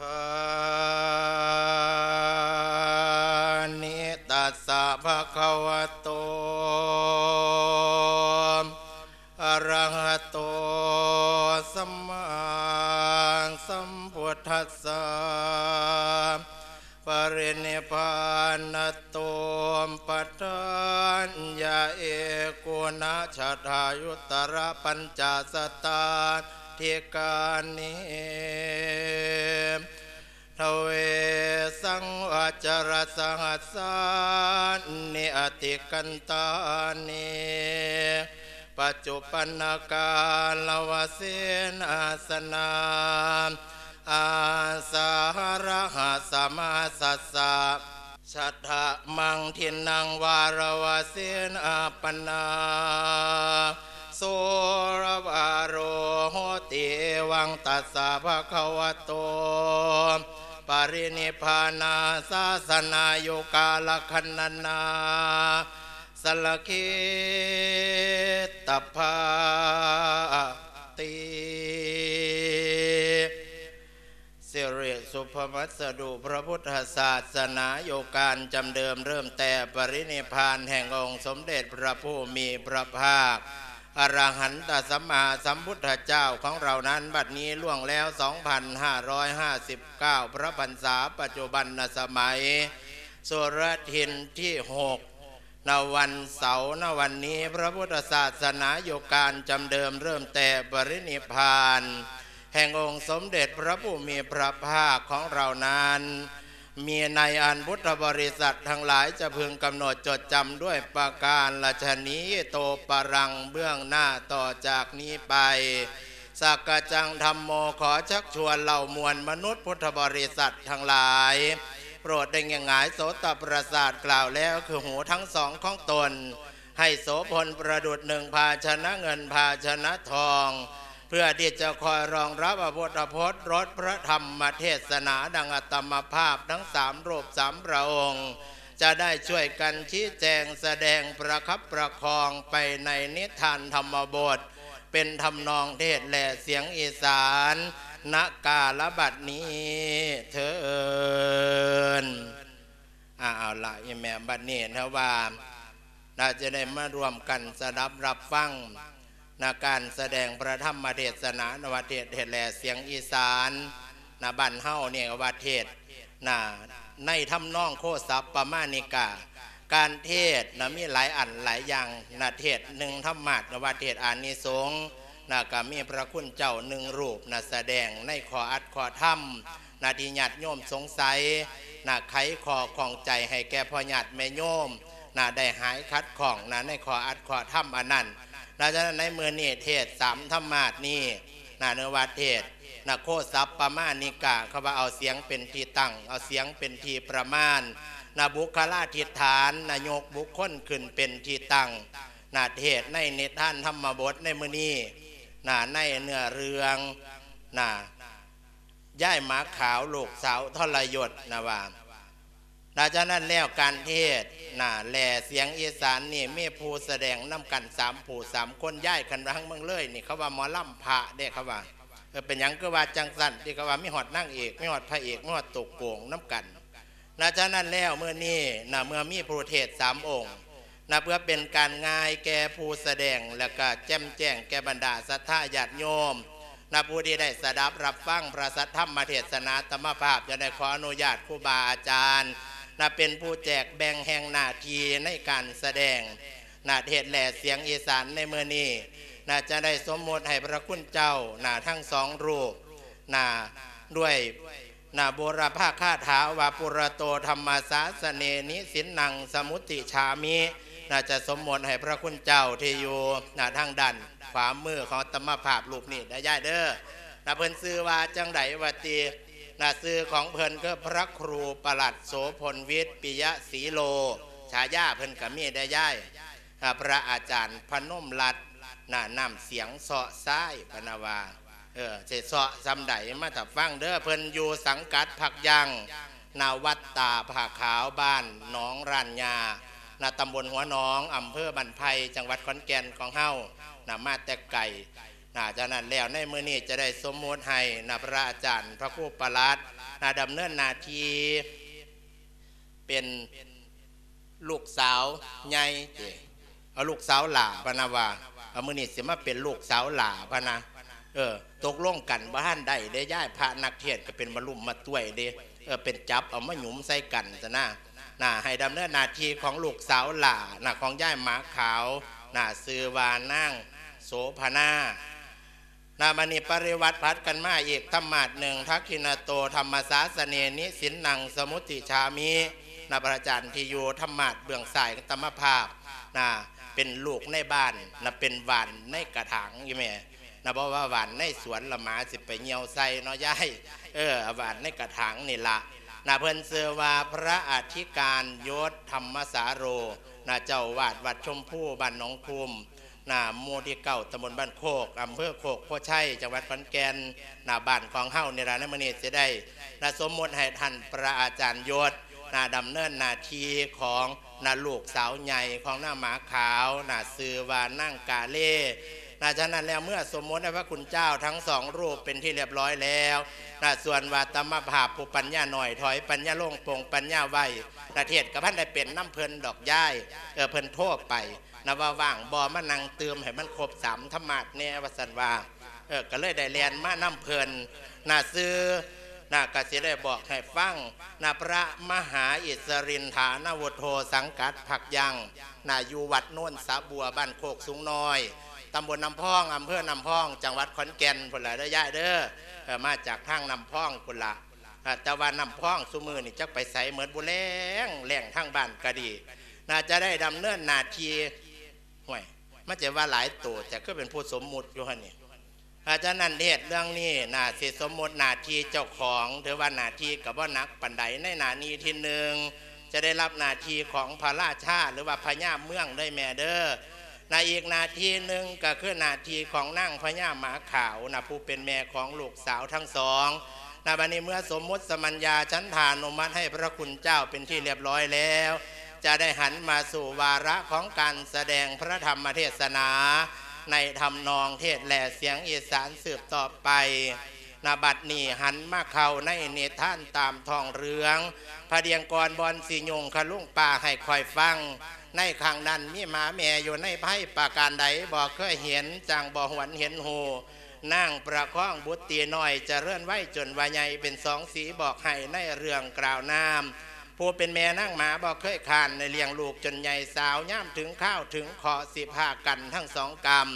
านิตัสสะภะคะวะโตอะระหะโตสัมมาสัมพุทธัสสะปรินิพพานโตมปัฏฐานยาเอกุณะชาทายุตระปัญจสตาทิกานิ สังสานิอติกันตานิปัจจุปันนกาลวเสนาสนาอาสาระหะสมาสัสสะชัตถะมังทินังวารวเสนาปนาโสรวาโรโหติวังตัสสะภะคะวะโต ปรินิพานาสาสนาโยกาลคันนานาสลเคตภาติสิริสุภมัสดุพระพุทธศาสนาโยการจำเดิมเริ่มแต่ปรินิพานแห่งองค์สมเด็จพระผู้มีพระภาค อรหันตสัมมาสัมพุทธเจ้าของเรานั้นบัดนี้ล่วงแล้ว 2,559 พระพรรษาปัจจุบันสมัย สุรทินที่6ในวันเสาร์นวันนี้พระพุทธศาสนาโยการจำเดิมเริ่มแต่ปรินิพพาน แห่งองค์สมเด็จพระผู้มีพระภาคของเรานั้น มีในอันพุทธบริษัททั้งหลายจะพึงกำหนดจดจำด้วยประการละชนี้โตปรังเบื้องหน้าต่อจากนี้ไปสักกะจังธรรมโมขอชักชวนเหล่ามวลมนุษย์พุทธบริษัททั้งหลาย โปรดได้ยังหงายโสตประสาทกล่าวแล้วคือหูทั้งสองของตน ให้โสพลประดุดหนึ่งภาชนะเงินภาชนะทอง เพื่อที่จะคอยรองรับอภุตพจน์รถพระธรรมเทศนาดังอัตมภาพทั้งสามรูปสามพระองค์ จะได้ช่วยกันชี้แจงแสดงประคับประคองไปในนิทานธรรมบท เป็นทำนองเทศแหละเสียงอีสานณกาลบัดนี้เถินอ่าเอาละอีแม่บัดนี้นะว่าน่าจะได้มารวมกันสดับรับฟัง นาการแสดงพระธรรมเทศนานวเทศเทศแหลเสียงอีสานนาบันเฮาเนี่ยว่าเทศนาในทำนองโคสัพปมานิกา การเทศนะมีหลายอันหลายอย่างนาเทศหนึ่งธรรมัดนวเทศอานิสงส์นาก็มีพระคุณเจ้าหนึ่งรูปนาแสดงในขออัดขอธรรมนาทีญาติโยมสงสัยนาไขขอของใจให้แก่พ่อญาติแม่โยมนาได้หายคัดของนาในขออัดขอธรรมอันนั้น นาจากนั้นในมือนี่เทศสามธรรมาสนี่นาเนวัดเทศนาโคสัพปมานิกาเขาว่าเอาเสียงเป็นที่ตั้ง เอาเสียงเป็นที่ประมาณนาบุคลาธิฐานนายกบุคคลขึ้นเป็นที่ตั้งนาเทศในเนท่านธรรมบทในมือนี้นาในเนื้อเรืองนาย่ายหมาขาวลูกสาวทรยศนะว่า นาจากนั้นแล้วการเทศนาแหล่เสียงอีสานนี่เมีผู้แสดงน้ำกันสามผู้สามคนย่ายกันรังเมืองเลยนี่เขาว่าหมอล่ำพระเด้เขาว่าเออเป็นยังก็ว่าจังสันที่เขาว่าไมีหอดนั่งเอกไมีหอดพระเอกไมีหอดตกโกงน้ำกันนาจากนั้นแล้วเมื่อนี้นะเมื่อมีผู้เทศสามองค์นะเพื่อเป็นการง่ายแก่ผู้แสดงแล้วก็แจ่มแจ้งแก่บรรดาสัทธาญาติโยมนะผู้ที่ได้สดับรับฟังพระสัทธรรมเทศนาธรรมภาพจะได้ขออนุญาตครูบาอาจารย์ นะเป็นผู้แจกแบ่งแห่งนาทีในการแสดงนาเทศแหล่เสียงอีสานในเมื่อนี้น่าจะได้สมมติให้พระคุณเจ้านาทั้งสองรูปนาด้วยนาโบราภาคาถาวาปุระโตธรรมสาสเนนิสินนังสมุติชามิน่าจะสมมติให้พระคุณเจ้าที่อยู่นาทางดันขวามือของตมภาพรูปนี้ได้ย่าเด้อนาเพิ่นซื้อว่าจังไดวตี นาซื้อของเพิ่นก็พระครูประหลัดโสพลวิทย์ปิยะศรีโลฉายาเพิ่นกับมีได้ย่ายพระอาจารย์พนมรัตน์น่านำเสียงเสาะซ้ายพนาวาเออเสเสาะซำไดมาถับฟังเด้อเพิ่นอยู่สังกัดผักยังนาวัดตาผาขาวบ้านหนองรันยานาตำบลหัวหนองอำเภอบันไพจังหวัดขอนแก่นของเฮานามาแต่ไก่ นะจากนั้นแล้วในมือนี้จะได้สมมุติให้นะพระอาจารย์ พระครูประหลัดนะดำเนินนาทีเป็นลูกสาวใหญ่เด้เอาลูกสาวหล่าพนะว่าเอามือนี้สิมาเป็นลูกสาวหล่าพนะเออตกลงกันว่าท่านได้ได้ย่ายพระนักเทศน์ก็เป็นบรรลุมมาต้วยเด้เออเป็นจับเอามาหยุมใส่กันจะนะน่าให้ดำเนินนาทีของลูกสาวหล่าน่ะของย่ายหมาขาวน่าซื้อวานั่งโสภณา นามานิปริวัติพัดกันมาอีกธรรมาดหนึ่งทักขินาโตธรรมสาสเนนิสินนังสมุติชามินาพระจารย์ที่อยู่ธรรมาดเบื้องสายธรรมภาพนะเป็นลูกในบ้านนะเป็นหวานในกระถางยี่แม่นะบอกว่าหวานในสวนละหมาสิไปเหี่ยวใส่เนาะย่ายเออหวานในกระถางนี่ละนะเพิ่นเสือว่าพระอธิการยศธรรมสาโรนะเจ้าวาดวัดชมพู่บ้านหนองคุม นาหมู่ที่เก้าตำบลบ้านโคกอำเภอโคกโพชัยจังหวัดขอนแก่นนาบ้านของเฮ้าในร้านนมณีจะได้นาสมมติให้ท่านพระอาจารย์ยศนาดำเนินนาทีของนาลูกสาวใหญ่ของหน้าหมาขาวนาซื้อวานั่งกาเล่นาฉะนั้นแล้วเมื่อสมมติให้พระคุณเจ้าทั้งสองรูปเป็นที่เรียบร้อยแล้วนาส่วนวาตมภาพผู้ปัญญาหน่อยถอยปัญญาโล่งโป่งปัญญาไวนาเทศกับพันได้เป็นน้ำเพลินดอกย่ายเออเพลินโทษไป นะว่าว่างบอมานังเติมให้มันครบสามธรรมาทแน่วสันว่าเออก็เลยได้เรียนมาน้ำเพลินนาซื้อน่ากสิได้บอกให้ฟังนาพระมหาอิสรินฐานวุฒโธสังกัดผักยังนาอยู่วัดโน่นสาบัวบ้านโคกสูงน้อยตำบลน้ำพองอำเภอน้ำพอง จังหวัดขอนแก่นพุ่นละเด้ย่าเด้อเออมาจากทางน้ำพองพุ่นละอ่าแต่ว่าน้ำพองสุมือนี่จักไปใส่เหมือนบุแรงแหล่งทางบ้านก็ดี น่าจะได้ดำเนินนาที ห่วยมันจะว่าหลายตัวแต่ก็เป็นผู้สมมุติอยู่ฮะนี่อาจารย์นันเทศเรื่องนี้นาสิสมมตินาทีเจ้าของถือว่านาทีกับว่านักปันไดในหนานี้ที่หนึ่งจะได้รับนาทีของพระราชาหรือว่าพญาเมืองได้แม่เด้อนาอีกนาทีหนึ่งก็คือนาทีของนั่งพญาหมาขาวนะผู้เป็นแม่ของลูกสาวทั้งสองนาบันนี้เมื่อสมมติสมัญญาชั้นฐานุมัติให้พระคุณเจ้าเป็นที่เรียบร้อยแล้ว จะได้หันมาสู่วาระของการแสดงพระธรรมเทศนา ในทำนองเทศแหล่เสียงอีสานสืบต่อไปนาบัดนี้หันมาเข้าในเนท่านตามทองเรืองพระเดียงกรบอลสียงขลุ่งป่าให้คอยฟัง ในขังนั้นมีหมาแม่อยู่ในไพ่ปาการใดบอกเคยเห็นจังบ่หวนเห็นหูนั่งประคองบุตรตีน้อยจะเรื่อนไหวจนวายใหญ่เป็นสองสีบอกให้ในเรื่องกล่าวน้ำ ผู้เป็นแม่นั่งหมาบอกเคยคานในเลี้ยงลูกจนใหญ่สาวย่ำถึงข้าวถึงขอสิพากันทั้งสองกรรม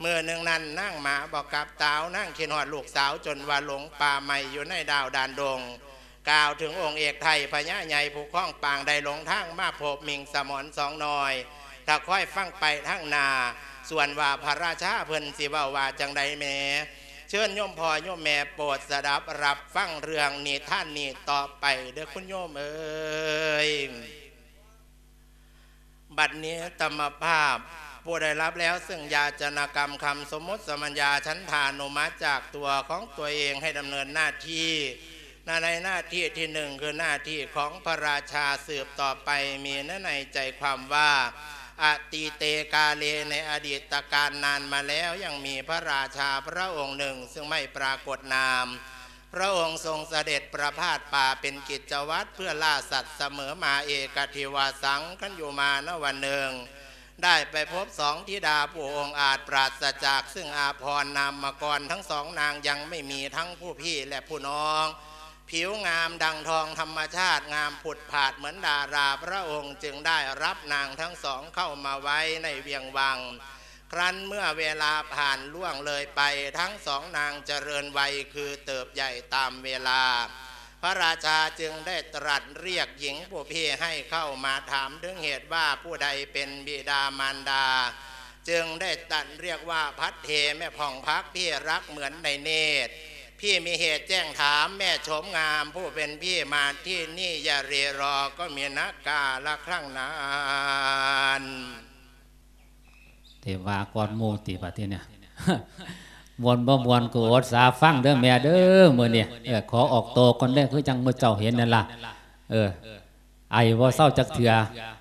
เมื่อหนึ่งนั้นนั่งหมาบอกกับเตาวนั่งเขียนหอดลูกสาวจนว่าหลงป่าใหม่อยู่ในดาวดานดง กล่าวถึงองค์เอกไทยพญาใหญ่ผู้คล้องปางได้หลงทางมาพบมิงสมอนสองนอย ถ้าค่อยฟังไปทั้งนา ส่วนว่าพระราชาเพิ่นสิเว้าว่าจังใดแม่ เชิญโยมพ่อโยมแม่โปรดสดับรับฟังเรื่องนี้ท่านนี้ต่อไปเด้อคุณโยมเอ้ยบัดนี้ธรรมภาพผู้ได้รับแล้วซึ่งยาจนกรรมคำสมมติสมัญญาชั้นฐานุมัจากตัวของตัวเองให้ดำเนินหน้าที่หน้าในหน้าที่ที่หนึ่งคือหน้าที่ของพระราชาสืบต่อไปมีเนื้อในใจความว่า อติเตกาเลในอดีตการนานมาแล้วยังมีพระราชาพระองค์หนึ่งซึ่งไม่ปรากฏนาม พระองค์ทรงเสด็จประพาสป่าเป็นกิจวัตรเพื่อล่าสัตว์เสมอมาเอกทิวาสังขันอยู่มาณวันหนึ่ง ได้ไปพบสองธิดาผู้องค์อาจปราศจากซึ่งอาพรนามมกรทั้งสองนางยังไม่มีทั้งผู้พี่และผู้น้อง ผิวงามดังทองธรรมชาติงามผุดผาดเหมือนดาราพระองค์จึงได้รับนางทั้งสองเข้ามาไว้ในเวียงวัง ครั้นเมื่อเวลาผ่านล่วงเลยไปทั้งสองนางเจริญวัยคือเติบใหญ่ตามเวลา พระราชาจึงได้ตรัสเรียกหญิงผู้พี่ให้เข้ามาถามถึงเหตุว่าผู้ใดเป็นบิดามารดา จึงได้ตรัสเรียกว่าพัดเทแม่ผ่องพักพี่รักเหมือนในเนตร พี่มีเหตุแจ้งถามแม่ชมงาม ผู้เป็นพี่มาที่นี่อย่าเรรอก็มีนักกาละครั้งนานเทวากรโมติปะเทเนี่ยมวนบ่มวนก็อดสาฟังเด้อแม่เด้อมื้อเนี่ยเออขอออกโตก่อนเด้คือจังมือเจ้าเห็นนั่นล่ะเออ ไอบ่เศร้าจักเถื่อ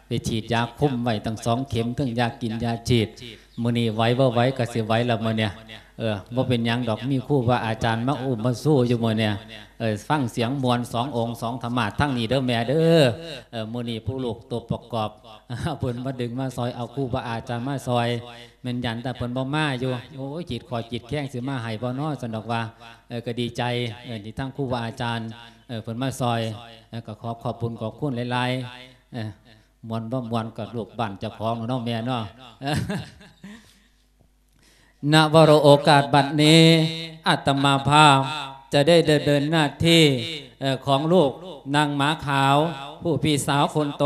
ไปฉีดยาคุ้มไว้ตั้งสองเข็มทั้งยากินยาฉีดมื้อนี้ไหวบ่ไหวก็สิไหวละมื้อเนี่ย เออบ่เป็นยังดอกมีครูว่าอาจารย์มาอุ้มมาสู้อยู่มือเนี่ยเออฟังเสียงมวลสององค์สองธรรมะทั้งนี้เด้อแม่เด้อเออมือนี้ผู้ลูกตัวประกอบเพิ่นมาดึงมาซอยเอาครูบาอาจารย์มาซอยแม่นยันแต่เพิ่นบ่มาอยู่โอ้ยจิตคอยจิตแข้งสิมาให้บ่น้อสันดอกว่าเออก็ดีใจเออที่ทั้งครูบาอาจารย์เออเพิ่นมาซอยเออก็ขอบขอบคุณขอบคุณหลายๆเออมวนบ่มวนกับลูกบ้านเจ้าของเนาะแม่เนาะ ณวโรโอกาสบัดนี้อาตมาภาพจะได้เดินหน้าที่ของลูกนางหมาขาว ผู้พี่สาวคนโต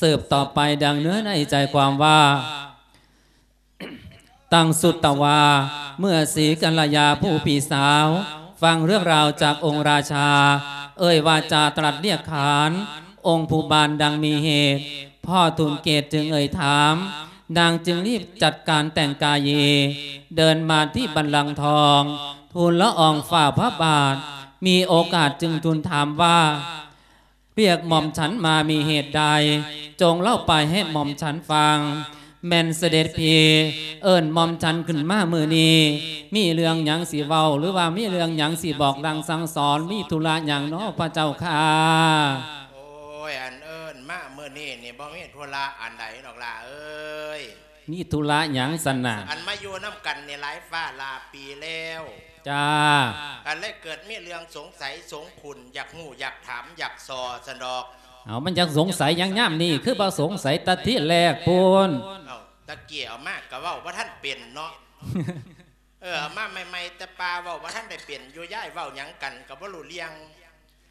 สืบต่อไปดังเนื้อในใจความว่า ตั้งสุตตวา เมื่อสีกัลยาผู้พี่สาว ฟังเรื่องราวจากองค์ราชา เอ่ยวาจาตรัสเรียกขาน องค์ผู้บานดังมีเหตุ พ่อทูลเกตจึงเอ่ยถาม นางจึงรีบจัดการแต่งกายเย เดินมาที่บันลังทอง ทูลละอองฝ่าพระบาท มีโอกาสจึงทูลถามว่า เรียกหม่อมฉันมามีเหตุใด จงเล่าไปให้หม่อมฉันฟัง แม่นเสด็จพีเอิญหม่อมฉันขึ้นมามือนี้ มีเรื่องหยังสีเว้า หรือว่ามีเรื่องหยังสีบอกดังสั่งสอนมีธุระหยังนาะพระเจ้าค่ะโอ้ยอันเอิญมา นี้นี่บ่มีธุระอันใดดอกล่ะเอ้ยมีธุระหยังสนะอันมาอยู่น้ำกันในหลายฟ้าลาปีแล้วจ้าอันเลยเกิดมีเรื่องสงสัยสงขุนอยากหูอยากถามอยากสอสนดอกเอามันยังสงสัยหยังย่ำนี่คือบ่สงสัยแตะที่แรกพูนเอาตะเกียเอามากก็เว้าว่าท่านเป็นเนาะเออเอามาใหม่ๆแต่ปลาเว้าว่าท่านได้เปลี่ยนอยู่ย่ายเว้าหยังกันกับว่ารู้เลี้ยง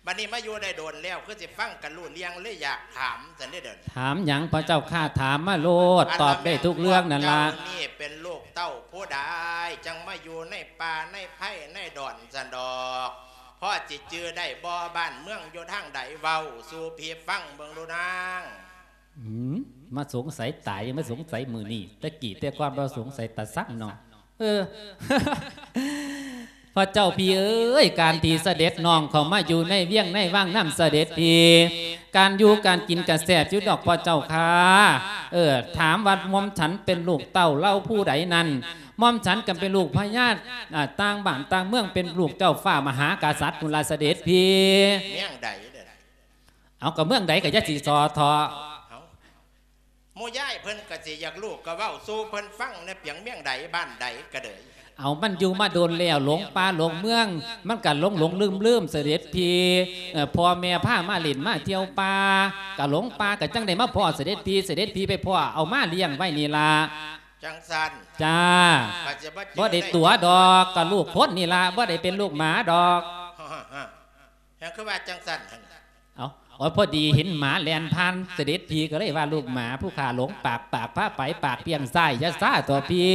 บัดนี้มาอยู่ได้โดนแล้วคือสิฟังกันรู้เลี้ยงเลยอยากถามสันได้เดินถามหยังพระเจ้าข้าถามมาโลดตอบได้ทุกเรื่องนั่นละเจ้านี่เป็นลูกเต้าผู้ใดจังมาอยู่ในป่าในไผ่ในดอนสันดอกพ่อจิจือได้บ่บ้านเมืองอยู่ทางใดเว้าสู่พี่ฟังเบิ่งดูนางหืมมาสงสัยตายยังไม่สงสัยมือนี่ตะกี้แต่ความเราสงสัยตาซักเนาะเออ พระเจ้าพี่เอ้ยการที่เสด็จน้องเขามาอยู่ในเวียงในว่างน้ำเสด็จพี่การอยู่การกินกระแสจุดดอกพระเจ้าค่ะเออถามวัดมอมฉันเป็นลูกเต้าเล่าผู้ใดนั้นมอมฉันกันเป็นลูกพญาต่าต่างบ้านต่างเมืองเป็นลูกเจ้าฟ้ามหากษัตริย์กุลาเสด็จพี่เมี่ยงใดเออากับเมืองใดกับยะสีซอทอเอาหมู่ย่ายเพิ่นก็สิอยากลูกก็เว้าสู่เพิ่นฟังในเปียงเมียงใดบ้านใดก็เด้อ เอามันอยู่มาโดนแล้วหลงป่าหลงเมือง มันกันหลงหลงลืมลืมเสด็จพีเอ่อพ่อแม่พามาเล่นมาเที่ยวป่ากะหลงป่ากะจังได้มาพ่อเสด็จพีเสด็จพีไปพ่อเอามาเลี้ยงไว้นี่ล่ะจังสันจ้าก็จะบ่จื้อบ่ได้ตัวดอกกะลูกคนนี่ล่ะบ่ได้เป็นลูกหมาดอกฮะๆยังคือว่าจังสันหั่นเอาอ๋อพอดีเห็นหมาแลนพันเสด็จพีก็เลยว่าลูกหมาผู้ขาหลงปากปากผ้าไปปากเปียงไส้ยะซ่าตัวพี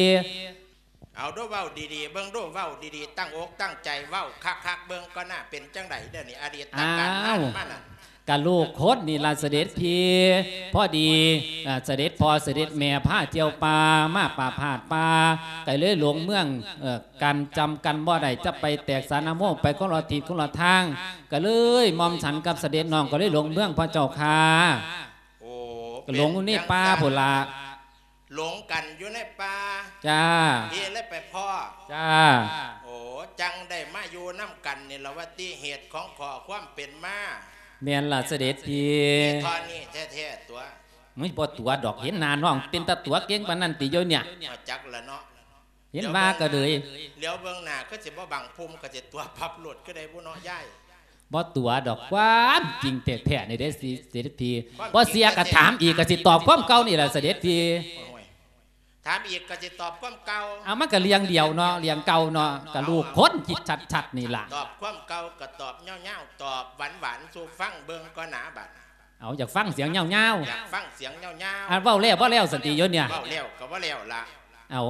เอาดูเว้าดีๆ เบิ่งดูเว้าดีๆ ตั้งอกตั้งใจเว้าคักๆเบิ่งก็น่าเป็นจังไดเด้อนี่อดีตตการนั่นมานั่นกะลูกโคตรนี่ละเสด็จพีพอดีอ่าเสด็จพอเสด็จแม่ผ้าเจียวปลามาป่าผาดปลาไก่เลยหลวงเมืองเอ่อกันจำกันบ่ได้จะไปแตกสารโมกไปคนละทิศคนละทางก็เลยมอมฉันกับเสด็จน้องก็เลยหลวงเมืองพระเจ้าค่ะโอ้ก็หลงอยู่ในป่าพุ่นละ หลงกันอยู่ในป่าจ้าพี่เลยไปพ่อจ้าโอ้จังได้มาอยู่น้ำกันนี่ละว่าที่เหตุของขอความเป็นมาเมียนละเสด็จพีทอนี่แท้ๆตัวไม่ปวดตัวดอกเห็นหนาน้อง เป็นตาตัวเก่งปานนั้นติโยเนี่ยเอาจักละเนาะเห็นว่าก็เลยเลี้ยวเบื้องหน้าก็สิบ่บังภูมิก็สิตัวพับหลุดก็ได้บุเนาะย่ายบ่ตัวดอกความจริงแท้ๆในเด้อสิเสด็จพีบ่เสียก็ถามอีกก็สิตอบความเก่านี่แหละเสด็จพีโอ้ย ถามอีกก็สิตอบความเก่าเอามันก็เลี้ยงเดียวเนาะเลี้ยงเก่าเนาะก็ลูกคนจิตชัดๆนี่ล่ะตอบความเก่าก็ตอบเงี้ยวๆตอบหวานๆสู่ฟังเบิ่งก็หนาบัดเอาอยากฟังเสียงเงาอยากฟังเสียงเงี้ยวๆอ่านเว้าแล้วบ่แล้วสันติโยเนี่ยๆเว้าแล้วก็บ่แล้วล่ะเอา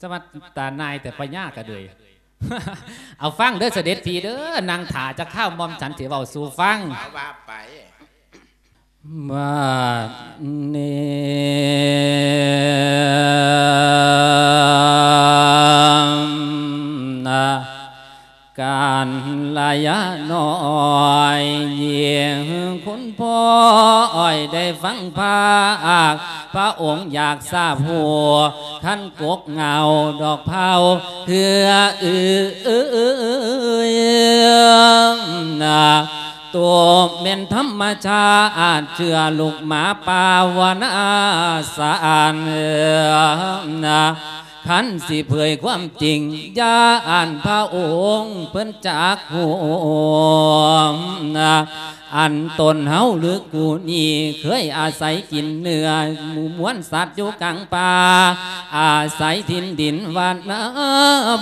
สมัตานายแต่พญาก็เลยเอาฟังเด้อเสด็จพีเด้อนางถาจะเข้ามอมฉันสิเว้าสู่ฟังว่าว่าไป มาเนนะการลายน้อยเยี่ยงคุณพ่ออ้อยได้ฟังภาคพระองค์อยากทราบหัวท่านกกเงาดอกเผาเถืออือเออเออเออนะ ตัวเป็นธรรมชาติเชื่อลูกหมาปาวนาสานนะ ขันสิเผยความจริงยาอ่านพระองค์เพิ่นจากห่วงนะอันตนเฮาหรือกูนี่เคยอาศัยกินเนื้อหมูม้วนสัตว์อยู่กลางป่าอาศัยทินดินวันนะ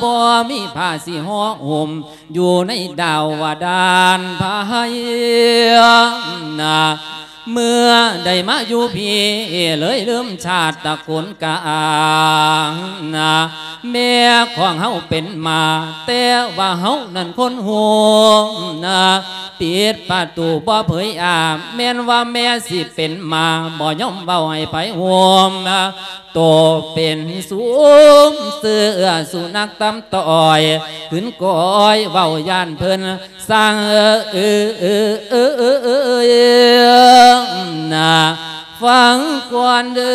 บ่มีผ้าสีห่อห่มอยู่ในดาววดานพายนะ เมื่อได้มาอยู่พี่เลยลืมชาติตะกุนกางนะแม่ของเฮาเป็นมา แต่ว่าเฮานั่นคนห่วงนะปิดประตูบ่เผยอาแม่นว่าแม่สิเป็นมาบ่ยอมเบาให้ไปห่วมนะ โตเป็นสูมเสือสุนักตำต่อยขึ้นก้อยเว้าย่านเพิ่นสร้างเออเออเออเออเออนะฟังก่อนเด้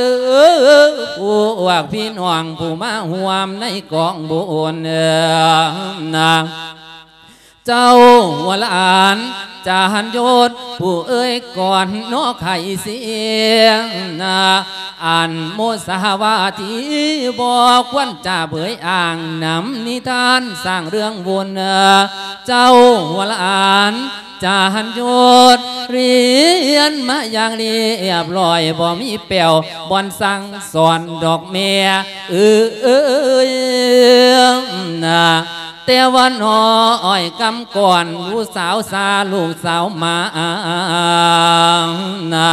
อผู้ว่าพี่น้องผู้มาห่วมในกองบุญนะ เจ้าหัวหลานจานยศผู้เอ้ยก่อนนอไข่เสียงนาอันโมสาวาทีบอกควันจ่าเผยอ่างนำนิทานสร้างเรื่องวนเจ้าหัวลานจานยศเรียนมาอย่างเรียบร้อยบ่มีเปียวบอนสั่งสอนดอกเมียเออเออนะแต่ว่าน้อยกำก่อนลูกสาวสาลูกสาวมานะ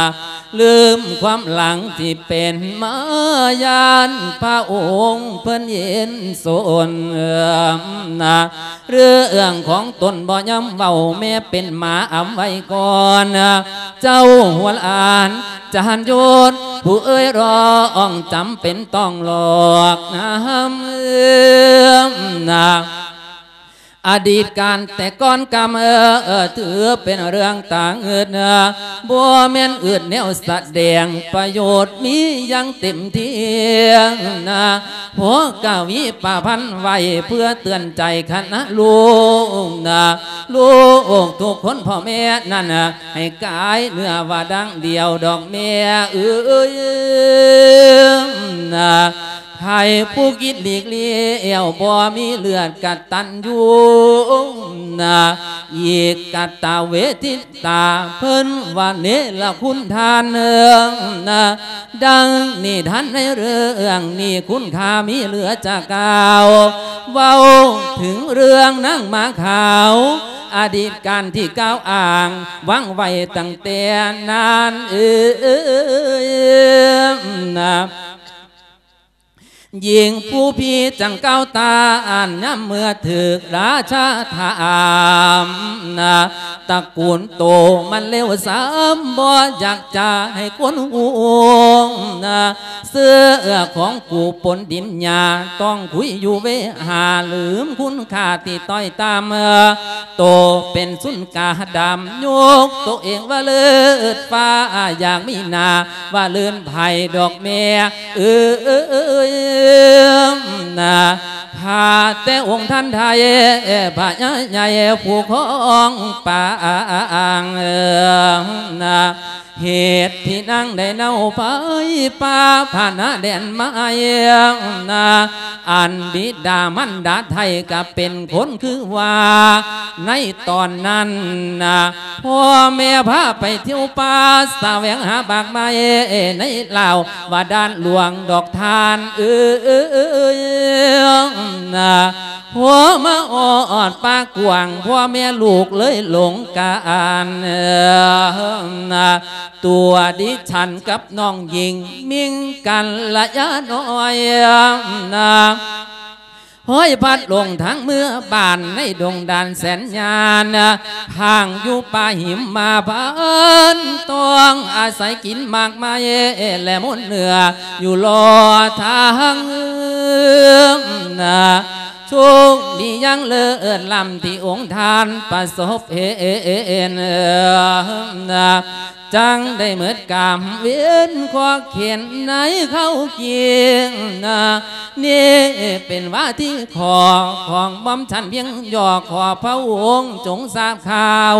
ลืมความหลังที่เป็นมายานพระองค์เพิ่นเย็นสนนะเรื่องของตนบ่ย้ำเบาแม่เป็นหมาอำไว้ก่อน เจ้าหัวลาน จานโยนผู้เอ้ยรออ่องจำเป็นต้องหลอกน้ำนา อดีตการแต่ก่อนกรรมเออเออถือเป็นเรื่องต่างเอิดนะบัวแม่นอื่นแนวแสดงประโยชน์มียังเต็มที่นะหัวกาวิป่าพันไว้เพื่อเตือนใจคณะลูกนะลูกทุกคนพ่อแม่นั่นนะให้กายเนื้อว่าดังเดียวดอกเมียเอ้ยนะ ให้ผู้กิดหลีกเลี่ยวบ่มีเลือดกัดตันยู่นะอีกกัตตาเวทิตาเพิ่นว่าเนละคุณทานเนืองนะดังนี่ท่านในเรื่องนี่คุณค่ามีเหลือจากเก่าเว้าถึงเรื่องนั่งมาขาวอดีตการที่ก้าวอ่างวังไว้ตั้งแต่นานเออนะ ยิงผู้พีจังเก้าตาอ่านย้ำเมื่อถึกราชาถามนะตระกูลโตมันเลวสามบ่อยากจะให้คนหวงนะเสื้อของกูปนดินยาต้องคุยอยู่เวหาลืมคุณค่าที่ต้อยตามเมื่อโตเป็นสุนกาดำโยกตัวเองว่าเลิศฟ้าอยางมีนาว่าเลื่อนไผ่ดอกเมียเออเออเออนาพาแต่องค์ท่านไทยพระใหญ่ผู้ของป่างนา เหตุที่นั่งได้เน่าไปป่าผ่านแดนไม้นะอันบิดามันดาไทยก็เป็นคนคือว่า ในตอนนั้นนะพ่อแม่พาไปเที่ยวป่าสาแวงหาบากไม้ในลาวว่าด้านหลวงดอกทานเออเออเออเออนะหัวมาอ่อนปากกวางพ่อแม่ลูกเลยหลงการเออนะตัวดิฉันกับน้องหญิง มิ่งกันละยะน้อยนะห้อยพัดลงทั้งเมื่อบานในดงดานแสนยานห่างอยู่ป่าหิมมาพันต้องอาศัยกินมากมายและมุนเหนืออยู่รอทางนะสุขดียังเลิศลำที่องค์ทานประสบเห็นจังได้เหมือนกามเวียนขอเขียนในเข้าเกียงนี่เป็นว่าที่ขอของบอมฉันเพียงย่อขอพระองค์จงทราบข่าว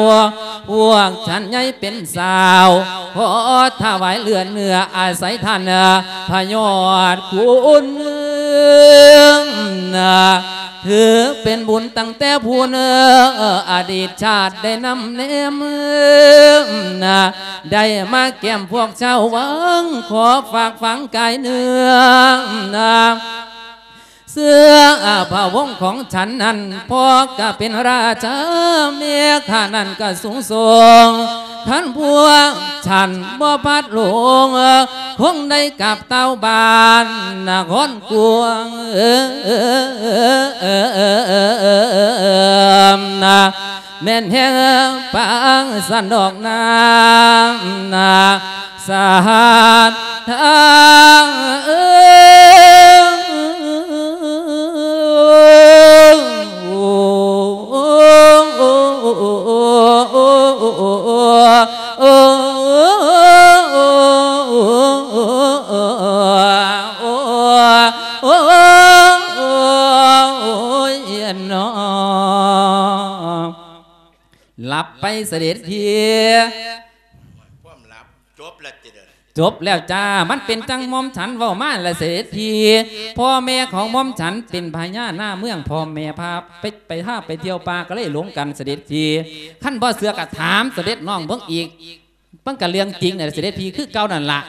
พวกฉันใหญ่เป็นสาวขอถวายเลือเนื้ออาศัยท่านพยอดคุณถือเป็นบุญตั้งแต่ผู้เนออดีตชาติได้นำเนมได้มาแก้มพวกเจ้าวังขอฝากฝังกายเนื้อเสื้อผ้าวงของฉันนั้นพ่อก็เป็นราชาเมียข้านั้นก็สูงส่งท่านพวกฉันบ่พัดหลงคงได้กับเต้าบานนาคนกวงนาแม่นแห้งปังสันดอกนางนาสาดทาง หลับไปเสด็จเพีย ความลับจบแล้ว จบแล้วจ้า มันเป็นจังมอมฉันว่ามาและเศรษฐีพ่อแม่ของมอมฉันเป็นพญาหน้าเมืองพ่อแม่พาไปไปท่าไปเที่ยวป่าก็เลยหลงกันเสด็จทีขั้นบ่เสือกะถามเสด็จน้องเบิ่งอีกเบิ่งกะเรื่องจริงเนี่ยเสด็จทีคือเก่านั่นล่ะ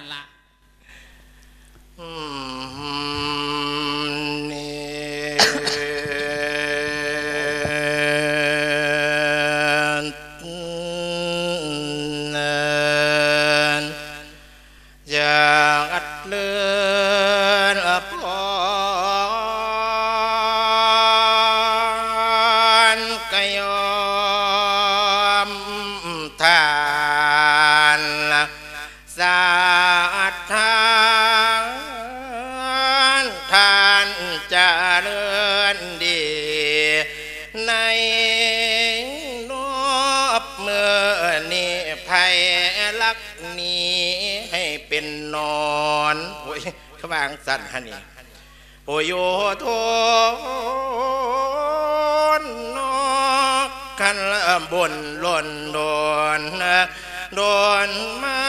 อ นอนโอ้ยขบางสัตว์ฮะนี่โอโยโทนนอกกันละบนล่นโดนโดนมา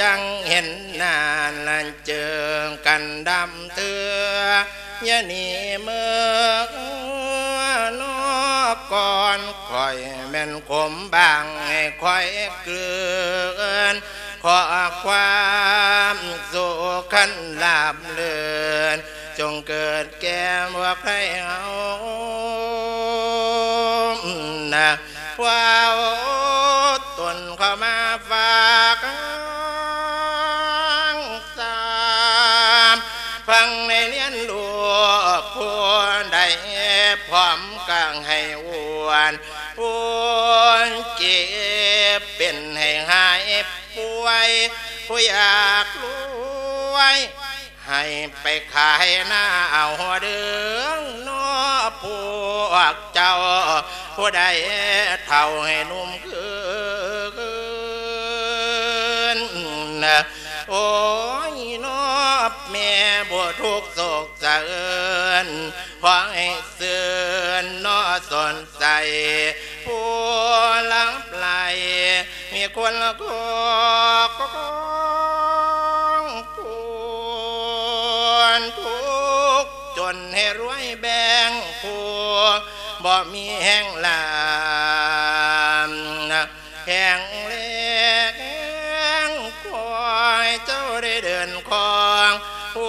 จังเห็นนานลันเจิงกันดำเตือยะนี่เมื่อนอกก่อนคอยแม่นขมบางให้คอยเกลือน ขอความสุขขันลาบเลือนจงเกิดแก่ว่าใครเอานะว้าวตนเข้ามาฝากสามฟังในเลียนลูกผู้ใดพร้อมกังให้อวนอ้วนเจ็บเป็นให้หาย วยผู้อยากรวย ให้ไปขายหน้าเอาหัวเดืองนอพวกเจ้า ผู้ใดเท่าให้นุ่มคืนนะ โอ้ยนอบแม่บวทุกโศกสะเอินขอให้เสื่อนนอสนใจผู้ลับไหลมีคนละกกองกวนทุกข์จนให้รวยแบ่งผัวบ่มีแห้งลามนแห้ง เจ้าได้เดินคองพู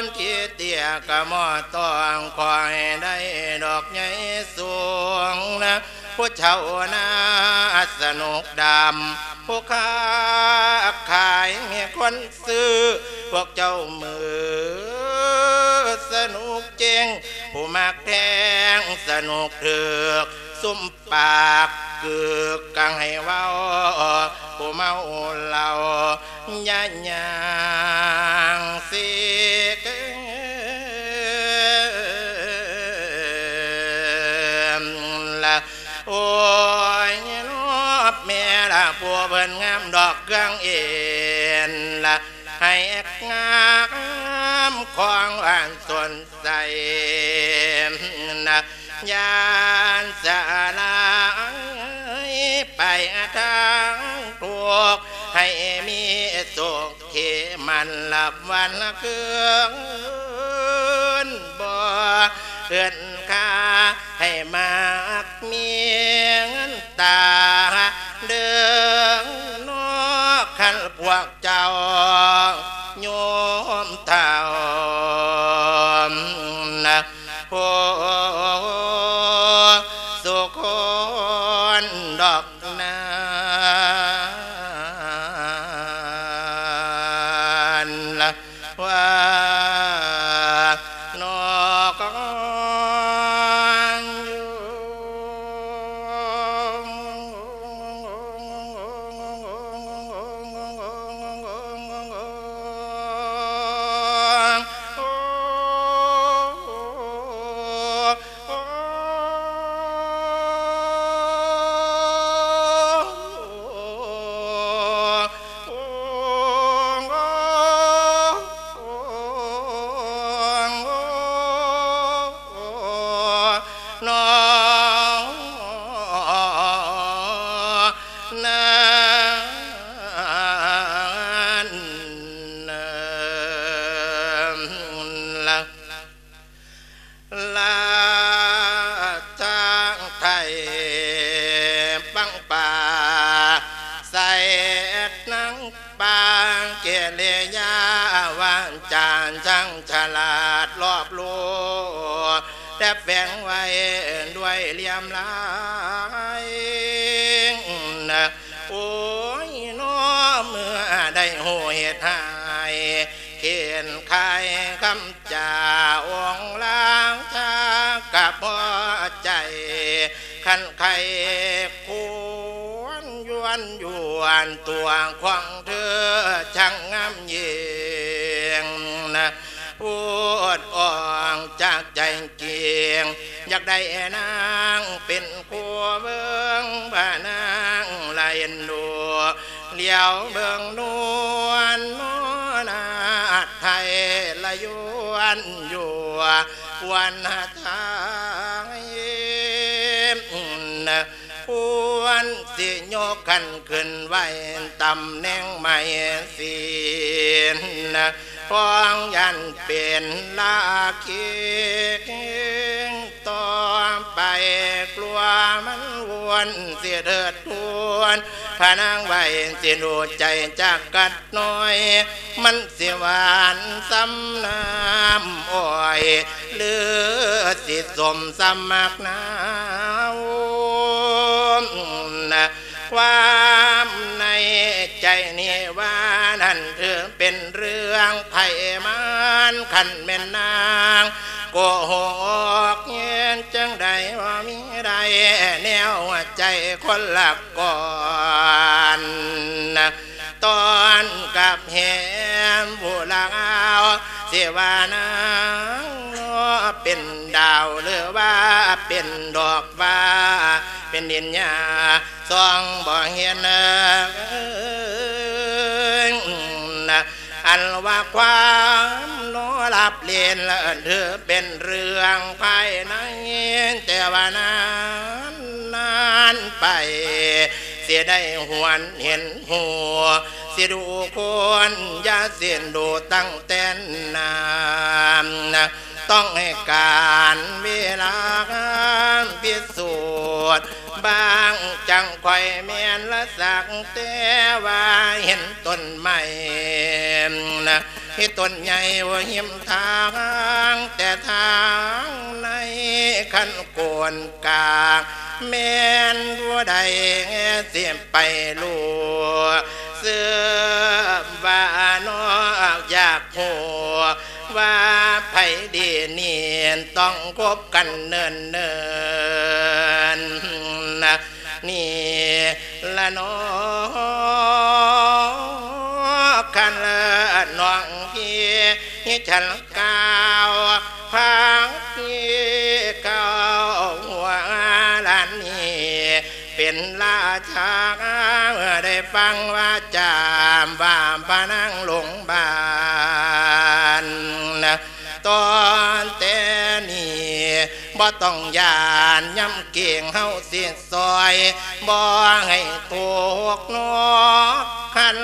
นที่เตี้ยกะมอตองคอยได้ดอกใหญ่สูงนะผู้เช่านาสนุกดำผู้ค้าขายมีคนซื้อ พวกเจ้ามือสนุกเจงผู้มักแทงสนุกเถือก สุ่มปากเกือกกังให้ว้าผู้เมาเหล่าญาญางเสกละโอ้ยนอบแม่ละผัวเพิ่นงามดอกกลางเอ็นละให้งามของอ่านสนใจนะ ยานสาลายไปทางทุกให้มีสุขเขมันหลับวันละคืนบ่เกินค่าให้มากมีเงินตาเดิงนอกขันพวกเจ้าโยมเท่านะโอ เหตุหายเขียนคายคำจาองล้างชากับพอใจ ขันไข่ควรยวนยวนตัวของเธอช่างงามเยียงนะพูดอ่องจากใจเกียง อยากได้นางเป็นขัวเบิงบ้านางลายดู เดียวเบิงนวลนอนาไทยละยวนอยู่วันทางยิ้มควรสิโยกกันขึ้นไว้ตำแหน่งใหม่สิน ฟองยันเป็นลาคิกต่อไปกลัวมันวนเสียเถิดทวนพานางไว้สิดูใจจากกัดน้อย มันเสิหวานซ้ำน้ำอ้อยหรือสิสมสมักนาวนะ ความในใจนี่ว่านั่นเธอเป็นเรื่องไทยมานขันแม่นางโกหกเย็นจังใดว่ามีใดแนวใจคนหลักก่อน ตอนกับแหมผู้ลาวเสวานางเป็นดาวหรือว่าเป็นดอกว่าเป็นดินยาซองบ่เห็นนะอันว่าความโนรับเลียนและเธอเป็นเรื่องภายในแต่ว่านานนานไป สียได้หวนเห็นหัวเสียดูคนยาเสียนดูตั้งแต่นานนะต้องให้การเวลาพิสูจน์บางจังคอยเมียนละสักแต่ว่าเห็นต้นไม้นะ ที่ต้นใหญ่ว่าหิมทาง แต่ทางในขันโกนกาแม่นผู้ใดเสียไปลัวเสื้อว่านอกอยากหัวว่าไผดีเนียนต้องคบกันเนินเนินนะนี่ละน้อ คันละน้องพี่นี่ฉันก้าวพังพี่ก้าวหัวลานนี่เป็นเป็นราชาเมื่อได้ฟังว่าจามวามพนังหลงบานตอนแต่นี้ บ่ต้องยานย้ำเก่งเฮาเสียซอยบ่ให้ตกนอกคัน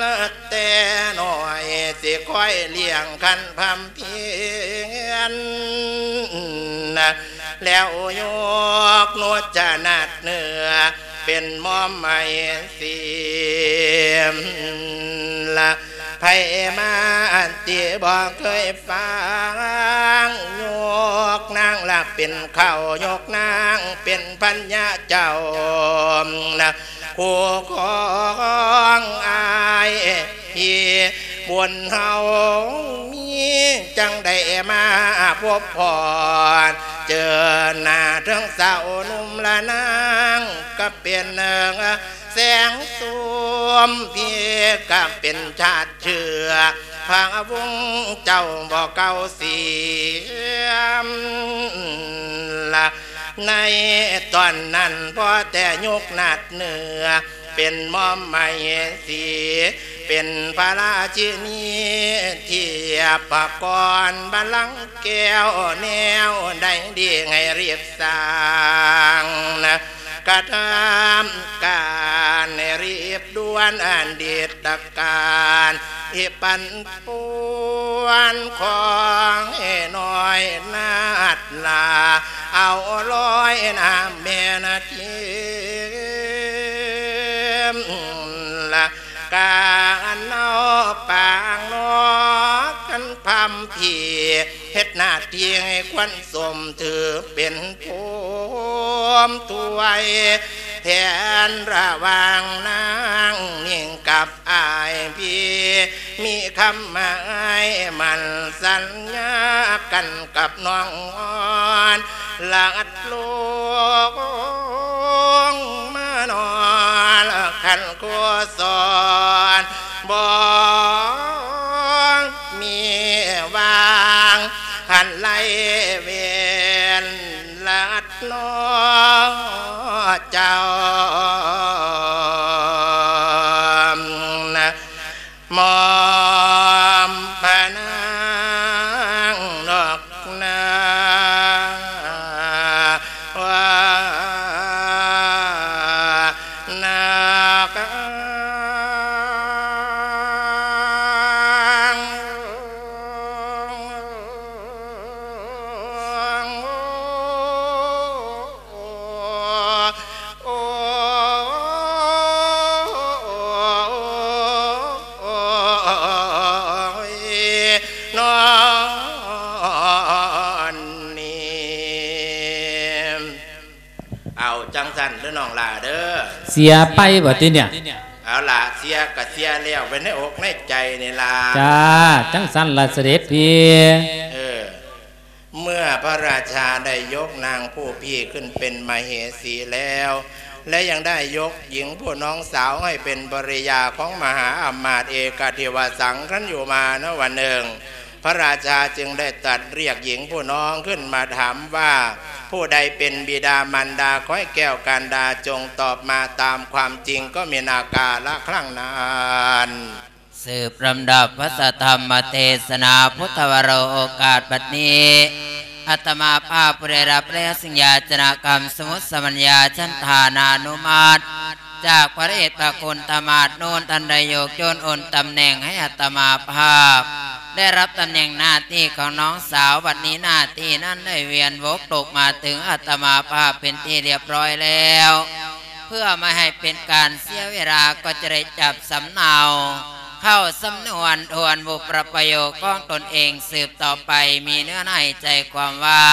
แต่หน่อยสิค่อยเลี้ยงคันพำเพียนแล้วยกนวดจะนัดเนื้อเป็นมอมไม่เสียมละ ไผมาอันตีบอกเคยฟังยกนางละเป็นเข้ายกนางเป็นพัญญาเจ้านะคู่ของอายพี่บนเฮามีจังได้มาพบพรเจอหน้าทั้งสาวนุ่มละนางก็เป็นเนือง แสงสวมเพี่ก็เป็นชาติเชื้อพาวงเจ้าบ่เก่าเสียมละในตอนนั้นพอแต่ยกนัดเนื้อเป็นมอมไม่เสี เป็นพระราชินีเทียบปกรณ์บัลลังแก้วแนวได้ดีให้เรียบสร้างนะ กระทำการให้เรีบด่วนอันเดียดการที่ปันปวนของให้น้อยนาดลา เอาร้อยน้ำเมนาทีละการนอปางนอกันพำพีเฮ็ดหน้าที่ให้ควันสมถือเป็นภูมิถวยแทนระวางนางนิ่งกับอายพี่ มีคำหมายมันสัญญากันกับน้องอ่อนลัดลงมานอนขันกัวสอนบ่ มีวางขันไลเวนลัดน้อเจ้า สียไปบ่ติเนี่ย เอาล่ะเสียกะเสียแล้วไว้ในอกในใจนี่ล่ะจ้าจังสันละเสด็จพี่เออเมื่อพระราชาได้ยกนางผู้พี่ขึ้นเป็นมเหสีแล้ว และยังได้ยกหญิงผู้น้องสาวให้เป็นบริยาของมหาอำมาตย์เอกเทวสังครั้นอยู่มาณวันหนึ่ง พระราชาจึงได้ตัดเรียกหญิงผู้น้องขึ้นมาถามว่าผู้ใดเป็นบิดามารดาขอให้แก้วการดาจงตอบมาตามความจริงก็มีนาการละครั้งนานสืบลำดับพระสธรรมเทศนาพุทธวโรโอกาสบัดนี้อาตมาภาพผู้ได้รับเรียสัญญาจนกรรมสมุทรสมัญญาชันธานานุมาตจากพระเอกประคุณธรรมาตโนนทันไดโยกโยนโอนตำแหน่งให้อาตมาภาพ ได้รับตำแหน่งหน้าที่ของน้องสาววันนี้หน้าที่นั้นได้เวียนวกตกมาถึงอาตมาภาพเป็นที่เรียบร้อยแล้ว เพื่อไม่ให้เป็นการเสียเวลาก็จะได้จับสำเนา เข้าสำนวนทวนบุปประโยคของตนเองสืบต่อไปมีเนื้อในใจความว่า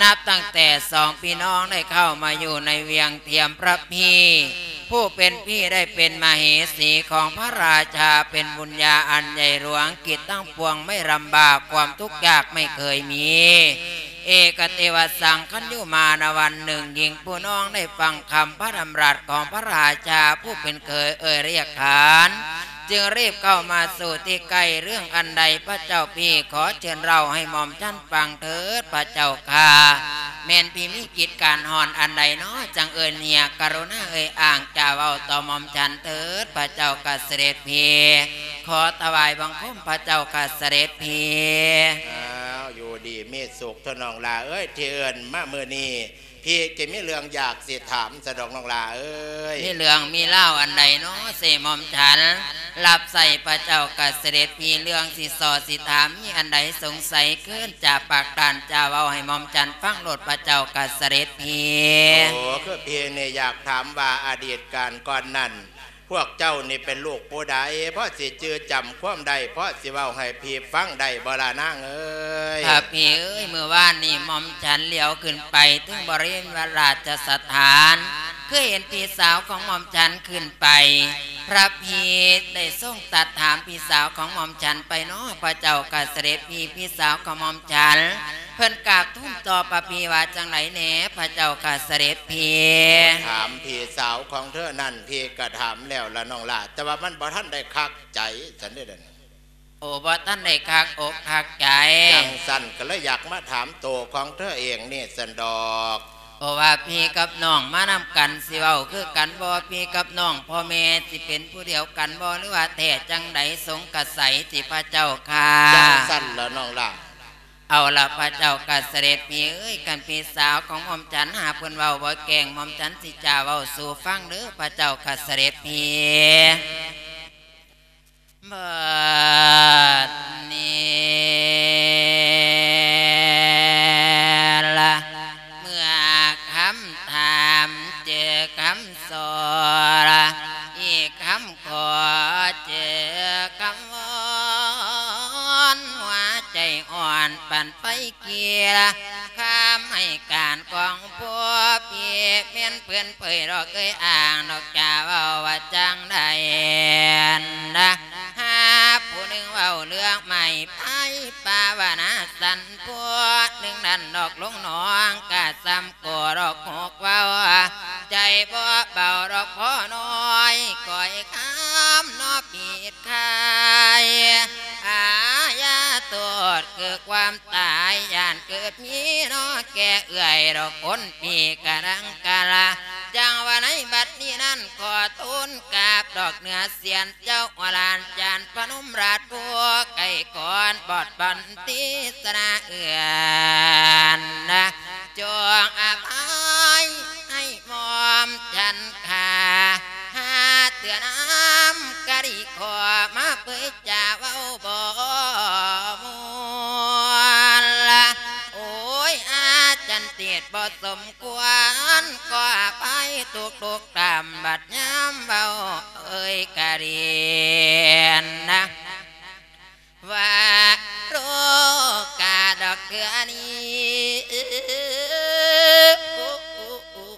นับตั้งแต่สองพี่น้องได้เข้ามาอยู่ในเวียงเทียมพระพี่ ผู้เป็นพี่ได้เป็นมาเหสีของพระราชาเป็นบุญญาอันใหญ่หลวงกิจตั้งปวงไม่ลำบากความทุกข์ยากไม่เคยมีเอกเทวสังขันยุมานวันหนึ่งหญิงผู้น้องได้ฟังคำพระดำรัสของพระราชาผู้เป็นเคยเอ่ยเรียกขาน จึงรีบเข้ามาสู่ที่ใกล้เรื่องอันใดพระเจ้าพี่ขอเชิญเราให้หม่อมท่านฟังเถิดพระเจ้าค่ะแม่นพี่มีกิจการหอนอันใดเนาะจังเอิญเนียกรุณาเอ่ยอ่างจ่าเว้าต่อหมอมฉันเถิดพระเจ้ากเสด็จพีขอถวายบังคมพระเจ้ากเสด็จพีอ้าวอยู่ดีเมีสุขทนองลาเอ้ยเที่เอิญมาเมื่อนี้ พี่จะมีเรื่องอยากสิถามสะดอกน้องลาเอ้ยมีเรื่องมีเล่าอันใดเนาะเสหมอมฉันรับใส่พระเจ้ากเสด็จพีเรื่องสิสอสิถามมีอันใดสงสัยขึ้นจากปากดานจ่าเว้าให้หมอมฉันฟังโลดพระเจ้ากเสด็จพีโอ้คือพี่เนี่ยอยากถามว่าอดีตการก่อนนั้น พวกเจ้านี่เป็นลูกผู้ใดเพราะสิจือจำความใดเพราะสิเว้าให้พี่ฟังได้บ่ลานางเอ้ยถ้าพี่เอ้ยเมื่อวานนี่หมอมฉันเลี้ยวขึ้นไปถึงบริเวณราชสถานเคยเห็นพี่สาวของหม่อมฉันขึ้นไป พระพีได้ทรงตัดถามพี่สาวของหม่อมฉันไปเนาะพระเจ้ากเสด็จพี่พี่สาวของหม่อมฉัน พิ่นกราบทุ่มต่อพระพีว่าจังไหนแหน่พระเจ้ากเสด็จพี่ถามพี่สาวของเธอนั่นพี่ก็ถามแล้วละน้องลาแต่ว่ามันบ่ท่านได้คักใจฉันได้เด่นโอ้บ่ท่านได้คักอกคักใจจังสั้นก็เลยอยากมาถามโตวของเธอเองนี่สันดอกเพราะว่าพี่กับน้องมานำกันสิเว้าคือกันบ่พี่กับน้องพ่อแม่สิเป็นผู้เดียวกันบ่หรือว่าแท้จังใดสงกระใสสิพระเจ้าค่ะจังสั้นละน้องลา เอาละพระเจ้ากเสด็จมีเอ้ยกันพี่สาวของหม่อมฉันหาเพิ่นเว้าบ่แกล้งหม่อมฉันสิจ่าเว้าสู่ฟังเด้อพระเจ้ากเสด็จมีบัดนี้ละเมื่อคำถามเจอคำสอน เกียรคำให้การกองพวก เมียนเพื่อนเผยดอกเอ้ยอ่างดอกจ่าเว่าว่าจังใดนะหาผู้หนึ่งเว้าเรื่องใหม่ไปป่าวานาสันพวหนึ่งดันดอกลงหนองกะซ้ำกัวดอกหกเว้าใจบ่เบาดอกพ่อน้อยก่อยข้ามนอปีดคายอาญาตัวเกิดความตายยานเกิดมีนอแก่เอื่อยดอกคนปีกระงกะละจังว่าในบัดนี้นั่นขอทุนกราบดอกเนื้อเสียนเจ้าวลานจานพนุมราชบัวไก่ก่อนบอดบันติสนาเอื่อนนะจงอภัยให้มอมฉันขาหาเตือนน้ำกะดิขอมาเผยจ่าเว้าบ่ม บ่สมควรก็ไปตุกตุกตามบัดย้ำเบาเอ้ยกะเรียนนะว่าโรกาดอกเกลือนี้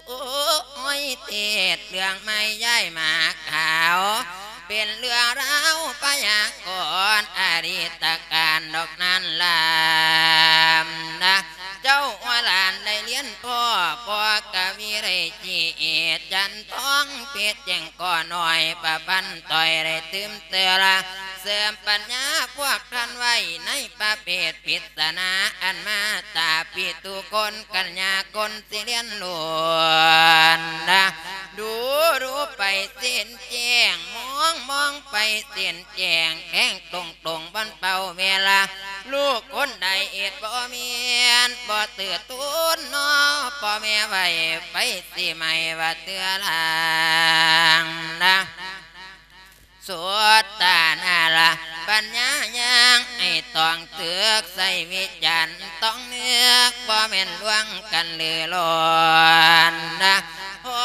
โอ้ยเทศเรื่องไม่ย่ายมาขาว เป็นเรื่องราวพยากรอดีตการดอกนั้นลามนะ เจ้าว่าหลานได้เลี้ยนพ่อพ่อกะวิไรจีเอดจันท้องเพชรแจงก่อหน่อยปะปันต่อยได้ตืมเตือละเสริมปัญญาพวกท่านไว้ในประเภทพิศนาอันมาตาปิตุคนกัญญากลสิเลียนหลวนนะดูดูไปเส้นแจ้งมองมองไปเส้นแจ้งแข้งตรงตรงบันเป่าเวลา ลูกคนใดเอ็ดบ่เมียนบเตือตุนนอพ่อแม่ไว้ไปสิไม่ว่าเตือลางนะสวดตานาละปัญญายังไอ้ต้องเตือกใส่วิจารณ์ต้องเนือกบ่แม่นล่วงกันเลือลอนนะ พอ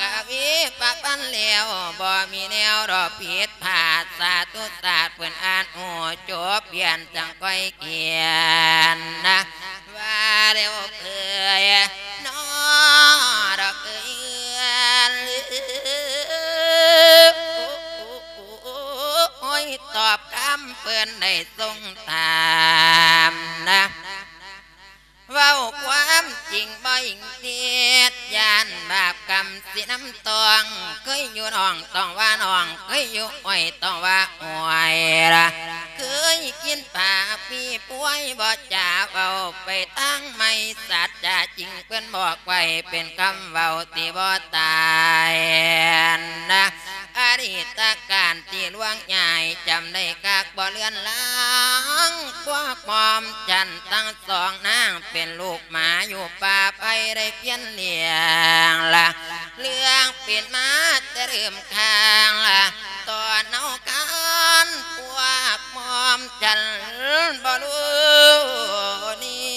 กะวิปะปันเลี้ยวบ่มีแนวดอกผิดพลาดสาธุศาสตร์เพิ่อนอ่านโอ้จบเปลี่ยนจังก้อยเกียนนะว่าเร็วเอ่ยน้อดอกเอือนโอ้ยตอบคำเพื่อนได้ทรงตามนะ เว้าความจริงบ่อิงเทียดยานบาปกรรมสิน้ำตองเคยอยู่น้องต้องว่าน้องเคยอยู่อ้อยต้องว่าอ้อยละเคยกินป่าปีป่วยบ่จ่าเบาไปตั้งไม่สัตว์จะจริงเพิ่นบอกไว้เป็นคำเบาที่บ่ตายนะอดีตการที่ล่วงใหญ่จำได้กากบ่เลือนล้างพวกมอมจันตั้งสองนางเป็นลูกหมาอยู่ป่าไปได้เพี้ยนเลี้ยงละเรื่องเปลี่ยนมาแต่เริ่มข้างละตอนเอาการพวกมอมจันบ่รู้นี่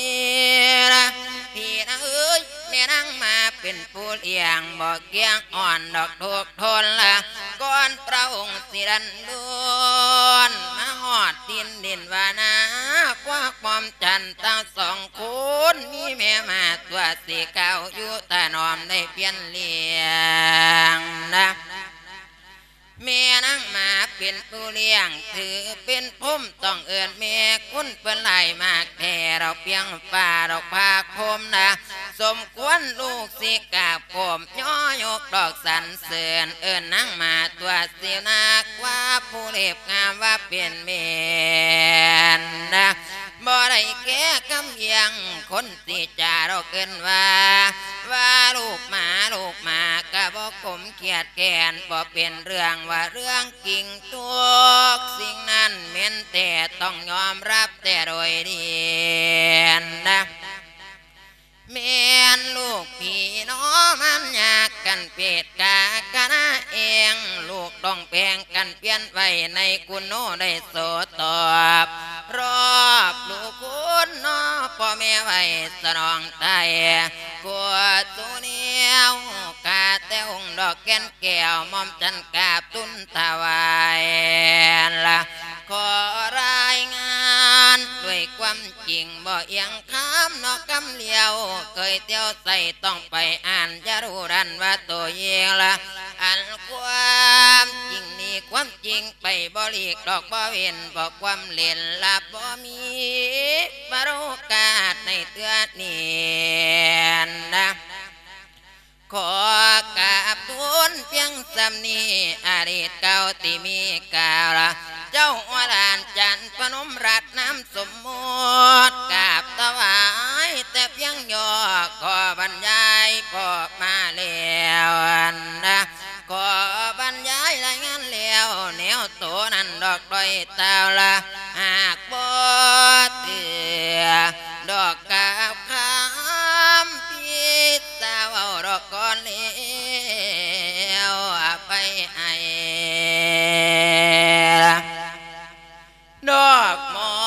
ละพี่นะเอ้ยแม่นั่งมาเป็นผู้เลี้ยงบ่เกียงอ่อนดอกทุกทนละก่อนพระองค์สิรันดวน อดดินดินวานาพวกมอมจันตั้งสองคนมีแม่มาตัวสีเก่าอยู่ตานอมได้เปลี่ยนเลี้ยงนะ แม่นั่งมาเป็นผู้เลี้ยง ถือเป็นพุ่มต้องเอินแม่คุณเป็นไหลมากแท่เราเพียงฝ่าดอกพากพมนะ สมควรลูกสิกาบผมย่อยกดอกสันเสือนเอินนั่งมาตัวเสียนักว่าผู้เล็บงามว่าเป็นเมนนะ บ่ได้แก้กำเยียงคนสีจาเราเกินว่า ว่าลูกหมาลูกหมากะบอกผมเกียดแกนบ่เป็นเรื่องว่าเรื่องกิ่งตุกสิ่งนั้นเม้นแต่ต้องยอมรับแต่โดยเดีนะ แม่นลูกพี่น้องมันอยากกันเปีดกากันเองลูกต้องแปลงกันเปลี่ยนไว้ในกุโนได้โสตอบรอบลูกคุณน้อพ่อแม่ไว้สนองไทยกวดสุเนียวกาแต่องดอกแก้นแก้วมอมจันกาบตุนถวายละขอรายงาน ด้วยความจริงบ่เอียงคำนอกกำเลียวเคยเที่ยวใส่ต้องไปอ่านจะรู้ดันว่าตัวเองละอันความจริงนี่ความจริงไปบ่หลีกดอกบ่เว้นบอกความเล่นลับบ่มีบรรยากาศในเตือนนี่นะ ขอกราบทูลเพียงสำนีอดีตเก่าที่มีกาละเจ้าอวลานจันพนมรัตน์น้ำสมมุติกราบถวายแต่เพียงย่อขอบรรยายพอมาแล้วนะขอบรรยายรายงานแล้วแนวโตนั้นดอกดอยเต้าละหากบ่เตือดอกกาบคำ สาวเอาดอกก่อนเล้วไปไอละดอกมอ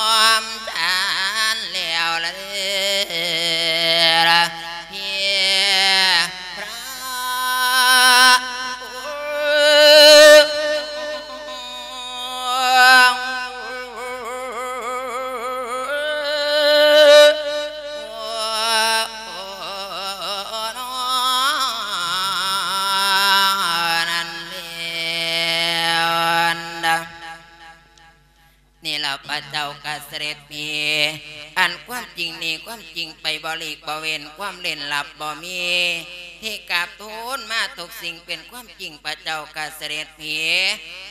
ความจริงนี่ความจริงไปบริกบเวนความเล่นหลับบ่มีที่กราบทูลมาทุกสิ่งเป็นความจริงพระเจ้ากาเสด็จผี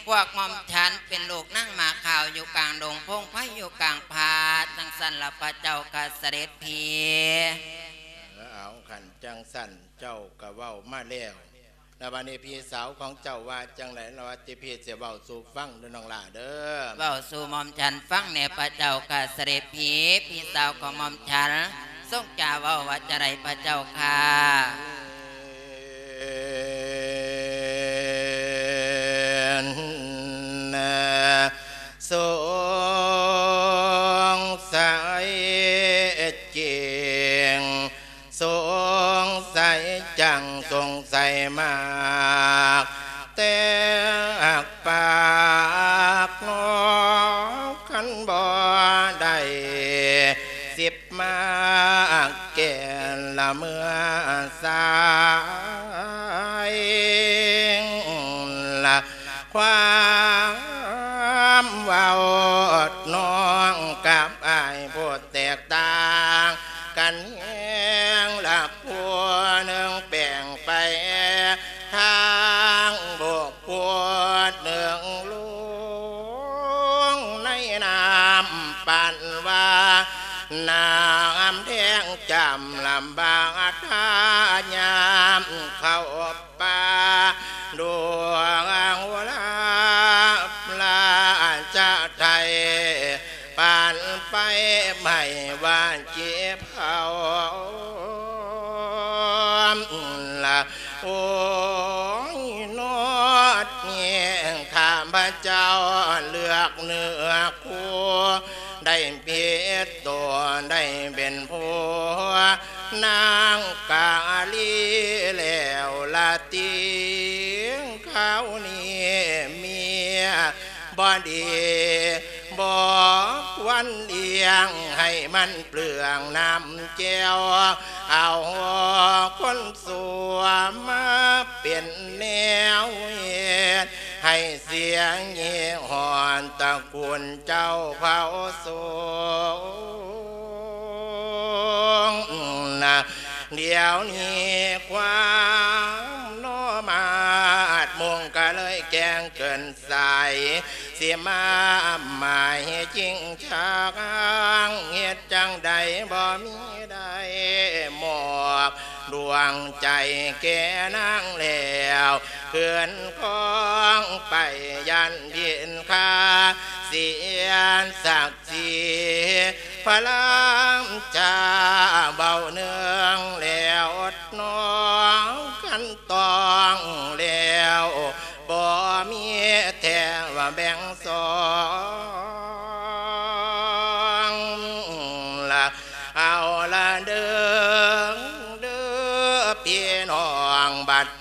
พวกหมอมฉันเป็นลูกนั่งมาข่าวอยู่กลางดงพงไพ่อยู่กลางพาจังสันละพระเจ้ากาเสด็จผีเอาขันจังสันเจ้ากะเว้ามาแล้ว แล้ววันนี้พี่สาวของเจ้าว่าจังไหนเราว่าที่พี่เสียเว้าสู่ฟังเด้อน้องหล่าเด้อเบาสู่หมอมฉันฟังในพระเจ้ากเสด็จผีพี่สาวของหมอมฉันทรงจ่าเว่าว่าจะไรพระเจ้าค่ะสงสัยเจียงสง สัยจังสงสัยมากแต่อักปากนอกขันบ่ได้สิบมากแก่ละเมื่อสายละความว้าน้องกับ นามแดงจำลำบากทายามเข้าป่าดวงหัวลาปลาจะไทยปานไปไม่ว่าเจ็บเขาละโอ้ยนอดเนี่ยข้าพเจ้าเลือกเนื้อคู่ ได้เพียรตัวได้เป็นผัวนางกาลีแล้วละเตียงเขานี่เมียบอดีบอกวันเอียงให้มันเปลืองน้ำเจียวเอาคนสัวมาเป็นแนวเหตุ ให้เสียงเยี่หอนตะกุนเจ้าเผาสูงนะเดี๋ยวนี้ความโนมาดมงก็เลยแกงเกินใสเสียมาหมายจริงชักเหตุจังใดบ่มีใดหมอบ ดวงใจแกนั่งแล้วเขื่อนคองไปยันเย็นคาเสียนศักดิ์ศรีพลังจาเบาเนืองแล้วอดน้องกันตองแล้วบ่มีแท้ว่าแบ่งสอง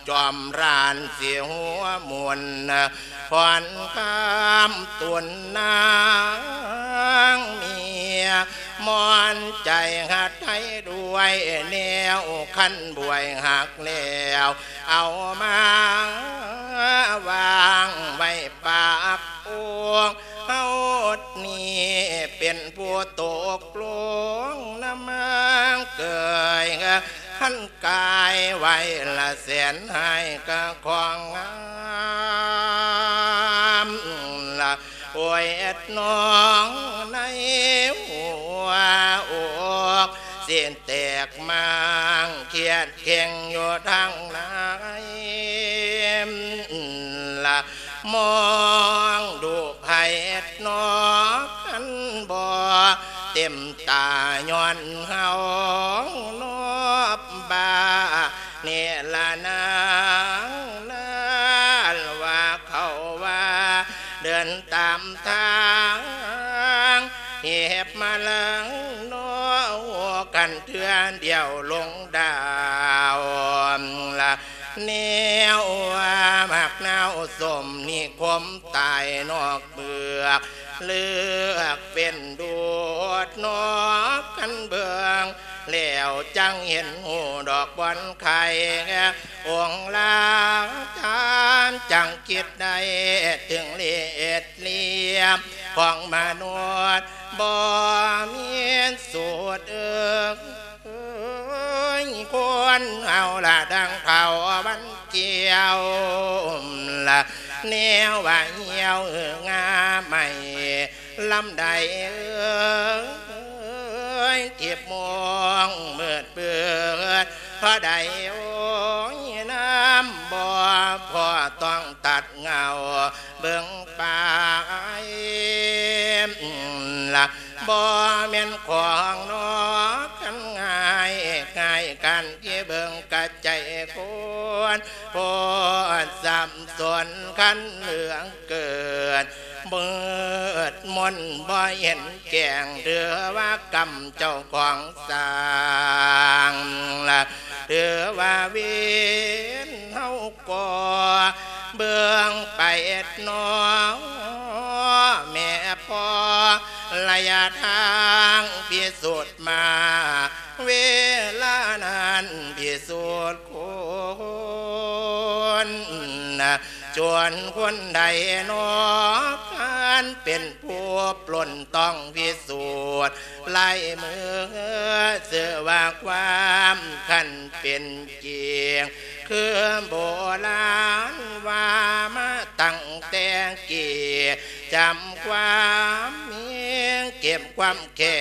จอมรานเสียหัวมวนพรคำตุนนางเมียมอนใจหัดให้ด้วยแนวขันบวยหักแล้วเอามาวางไว้ปากโอ่ง เฮานี่เป็นผู้ตกลงน้ำมันเกยขันกายไว้ละแสนให้กะของงามละโอยเอ็ดน้องในหัวอกเสียนแตกมางเขียดเข่งอยู่ทางไหนละมองดู ไผ่เอ็ดน้องกันบ่เต็มตาย้อนเฮานอบบาเนี่ยละนางนั้นว่าเขาว่า เดินตามทางเห็บมาลังโนกันเทือนเดียวลงดาวละ แนวว่ามักนาวสมนี่คมตายนอกเบือกเลือกเป็นดูดนอกกันเบืองแล้วจังเห็นหูดอกบอนไข่องลาทานจังคิดได้ถึงเลียดเลียมของมนุษย์บ่มีสูตรเอิกเอ้ยควรเอาละดัง เท่าบันเจียวละแนวว่าเหี่ ยเอองาใหม่ลำใดเอ้ยเก็บมองเมื่อเปื่อยพอใดโอ้ยน้ำบ่พอต้องตัดเงาเบิ่งปากละบ่แม่นของนอกันง่ายง่ายกันที่เบิ่งกระใจควรพอสับสนคันเหลืองเกิด เบิดมนบ่เห็นแกงเดือว่ากำเจ้าของสร้างละเดือว่าเวียนเฮาก่อเบื้องไปเอ็ดน้องแม่พ่อระยะทางพิสูจน์มา เวลานั้นพิสูจน์คนนะจวนคนใดนอก การเป็นผู้ปล้นต้องพิสูจน์ไล่มือเสือว่าความขันเป็นเจียงคือโบราณว่ามาตั้งแต่เกียจำความเมียงเก็บความแค้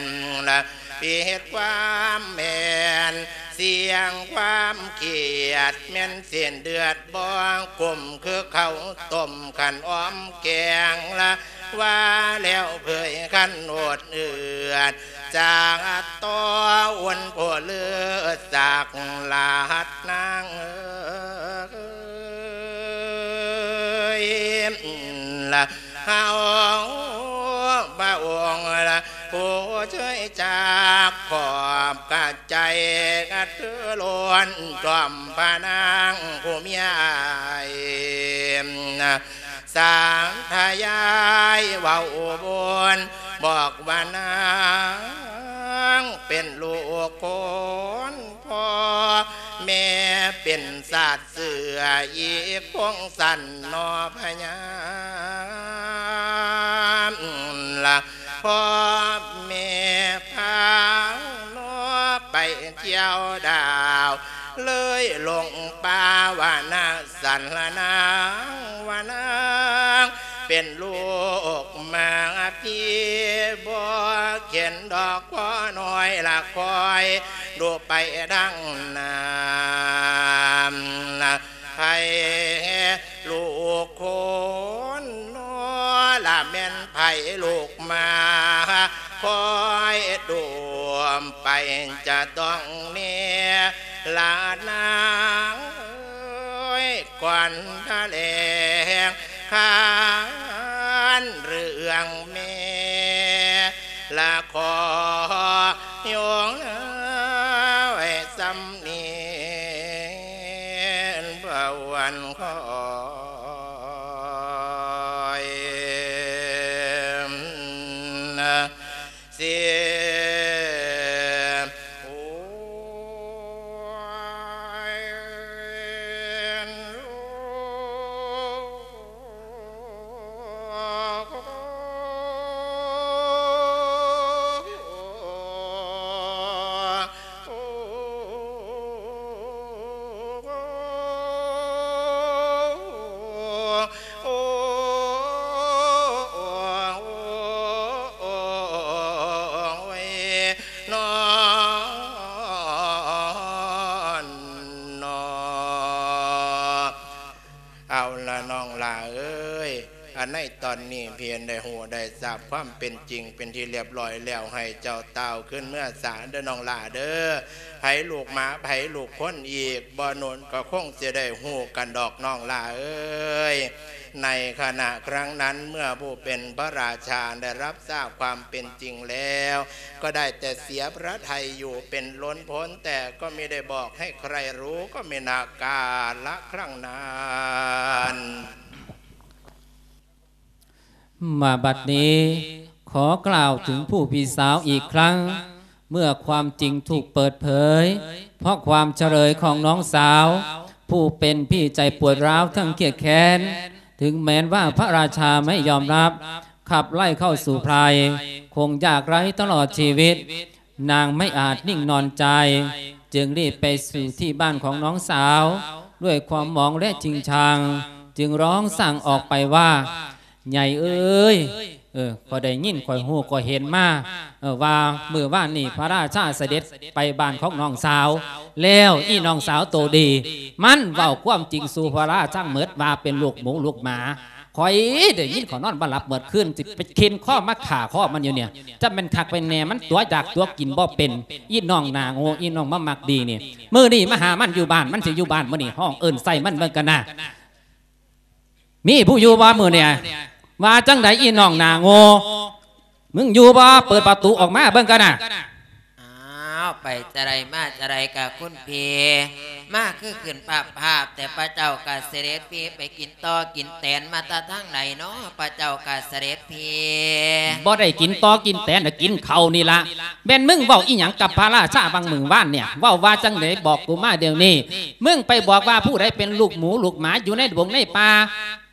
นละปีเหตุความแมน สียงความเขียดแม่นเสียนเดือดบ้องกลมคือเขาต้มขันอ้อมแกงละว่าแล้วเผยขันโอดเอือดจากตัวอ้วนผัวเลือดจากลาหัดนางเอ้ยละเฮาบ้าองละ ผู้ช่วยจากขอบกะใจกัดเถือล้วนจอมพานางผู้มีอายสางทายายว้าบนบอกว่านางเป็นลูกคนพ่อแม่เป็นศาสตร์เสืออีกพงสันนอพญามละ พ่อแม่พานอไปเที่ยวดาว เลยลงป่าวานาสันละนางวานางเป็นลูกมาพี่บ่เขียนดอกพ่อน้อยละคอย ดูไปดังน้ำนะให้ลูกค ละแม่นไผ่ลูกมาคอยดวมไปจะต้องเนี่ยลานางกวนทะเลงขานเรื่องแม่ละขอยงาบความเป็นจริงเป็นที่เรียบร้อยแล้วให้เจ้าเต่าขึ้นเมื่อสารเด้อน้องลาเด้อไผลูกหมาไผลูกคนอีกบ่นนก็คงจะได้หูกันดอกน้องลาเอ้ยในขณะครั้งนั้นเมื่อผู้เป็นพระราชาได้รับทราบความเป็นจริงแล้ว ก็ได้แต่เสียพระไทยอยู่เป็นล้นพ้นแต่ก็ไม่ได้บอกให้ใครรู้ก็ไม่นาการละครั้งนาน มาบัดนี้ขอกล่าวถึงผู้พี่สาวอีกครั้ง เมื่อความจริงถูกเปิดเผย เพราะความเฉลยของน้องสาว ผู้เป็นพี่ใจปวดร้าวทั้งเกียดแค้น ถึงแม้นว่าพระราชาไม่ยอมรับ ขับไล่เข้าสู่ไพรคงยากไร้ตลอดชีวิต นางไม่อาจนิ่งนอนใจ จึงรีบไปสู่ที่บ้านของน้องสาว ด้วยความมองและจริงชัง จึงร้องสั่งออกไปว่า ใหญ่เอ้ยเออก็ได้ยินข่อยหูก็เห็นมาเออว่าเมื่อว่านนี่พระราชาเสด็จไปบ้านของน้องสาว แล้วอีน้องสาวโตดี มันเว้าความจริงสู่พระราชาเหมิดว่าเป็นลูกหมูลูกหมาข่อยได้ยินขอนอนบ่หลับเมิดขึ้นสิไปเค้นข้อมาขาข้อมันอยู่เนี่ยจะเป็นคักเป็นแหน่มันตัวจากตัวกินบ่เป็นอีน้องนาโง่อีน้องมะมักดีเนี่ยมือนี้มาหามันอยู่บ้านมันสิอยู่บ้านมื้อนี้ห้องเอิ้นใส่มันเบิ่งกันนะมีผู้อยู่บ่มื้อเนี่ย ว่าจังไดอีน้องนาโง่มึงอยู่บ่เปิดประตูออกมาเบิ่งกันน่ะาวไปจะไรมาจะไรกับคุณพีมาคือขึ้นภาพภาพ แต่พระเจ้ากับเสด็จพีไปกินต่อกินแตนมาตาทั้งไหนเนาะพระเจ้ากับเสด็จพีบ่ได้กินต่อกินแต่น่ะกินข้าวนี่ละแม่นมึงเว้าอีหยังกับพระราชาบางมือว่านเนี่ยเว้าว่าจังไดบอกกูมาเดี๋ยวนี้มึงไปบอกว่าผู้ใดเป็นลูกหมูลูกหมาอยู่ในดงในป่า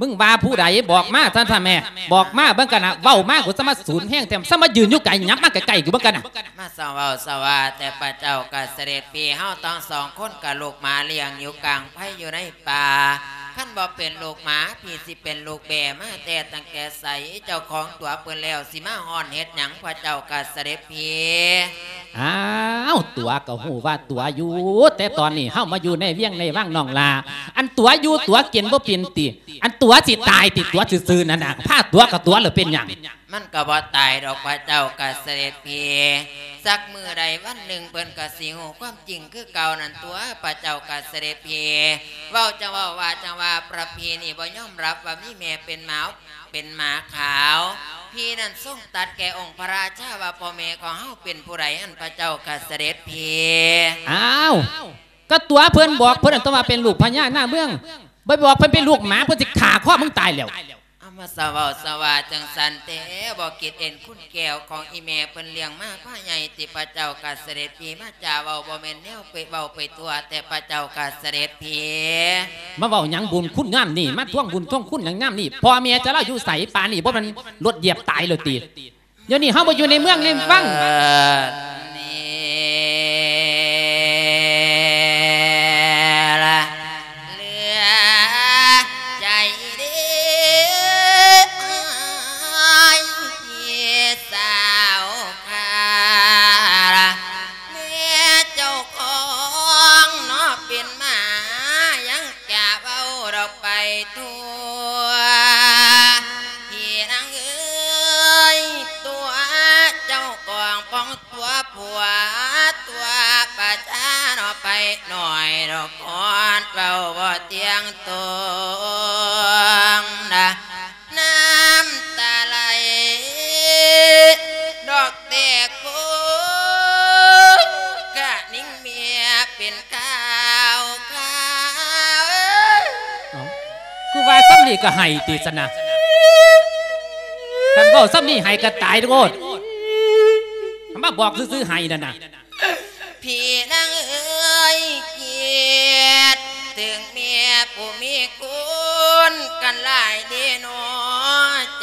มึงว่าผู้ใดบอกมาท่านท่านแม่ บอกมาเบิ่งกันน่ะเว้ามากูจะมาสูญแห้งแถมซะมายืนอยู่ไกลยับมาไกลๆกูเบิ่งกันน่ะมาสวาสวาแต่พระเจ้ากับเสด็จพีเฮาต้องสองคนกับลูกหมาเลี้ยงอยู่กลางไผ่อยู่ในป่าขั้นบ่เป็นลูกหมาพี่สิเป็นลูกแบมาแต่ตั้งแต่ใสเจ้าของตัวเปิ้นแล้วสิมาฮอนเฮ็ดหยังพระเจ้ากะเสด็จพีอ้าวตัวก็หูว่าตัวอยู่แต่ตอนนี้เฮามาอยู่ในเวียงในว่างนองลา อันตัวอยู่ตัวกินบ่เป็นติ อันตัวสิตายติตัวซื่อๆนั่นน่ะผ้าตัวกับตัวหรือเป็นหยัง มันก็บ่ตายดอกพระเจ้ากะเสด็จพีสักมือใดวันหนึ่งเปิ้นก็สิฮู้ความจริงคือเก่านั่นตัวพระเจ้ากะเสด็จพีเว้าจะว้าว่าจังว่าประเพณีบ่ยอมรับว่ามีแม่เป็นหมาเป็นหมาขาวพี่นั่นทรงตัดแก่องค์พระราชาว่าพ่อแม่ของเฮาเป็นผู้ใดอันพระเจ้ากะเสด็จพีอ้าวก็ตัวเพิ่นบอกเพิ่นต้องมาเป็นลูกพญาหน้าเมืองบ่บอกเพิ่นเป็นลูกหมาเพิ่นสิฆ่าข้อมึงตายแล้ว มาสวาสวาจังสันเตบอกกิดเอ็นคุณแก้วของอีแม่เพิ่นเลี้ยงมาผ้าใหญ่ติพระเจ้ากะเสด็จพี่มาจ่าเว้าบ่แม่นแนวไปเว้าไปตัวแต่พระเจ้ากะเสด็จพี่มาเว้าหยังบุญคุณงามนี่มาท่วงบุญท่วงคุณหยังงามนี่พ่อแม่จะเล่าอยู่ใสปานนี่บ่มันรถเหยียบตายเลยตีเดี๋ยวนี้เฮาบ่อยู่ในเมืองในวังเอิ้นนี่ละ งตวงนะน้ำตาไหลดอกแตกโพกะนิ่งเมียเป็นข้าวข้าวเอ้ากูว่าซ้ำนี่ก็ให้ติสนะคันเว้าซ้ำนี่ให้ก็ตายโลดมาบอกซื่อๆให้นั่นน่ะพี่นา ผู้มีคุณกันหลายดีหนอ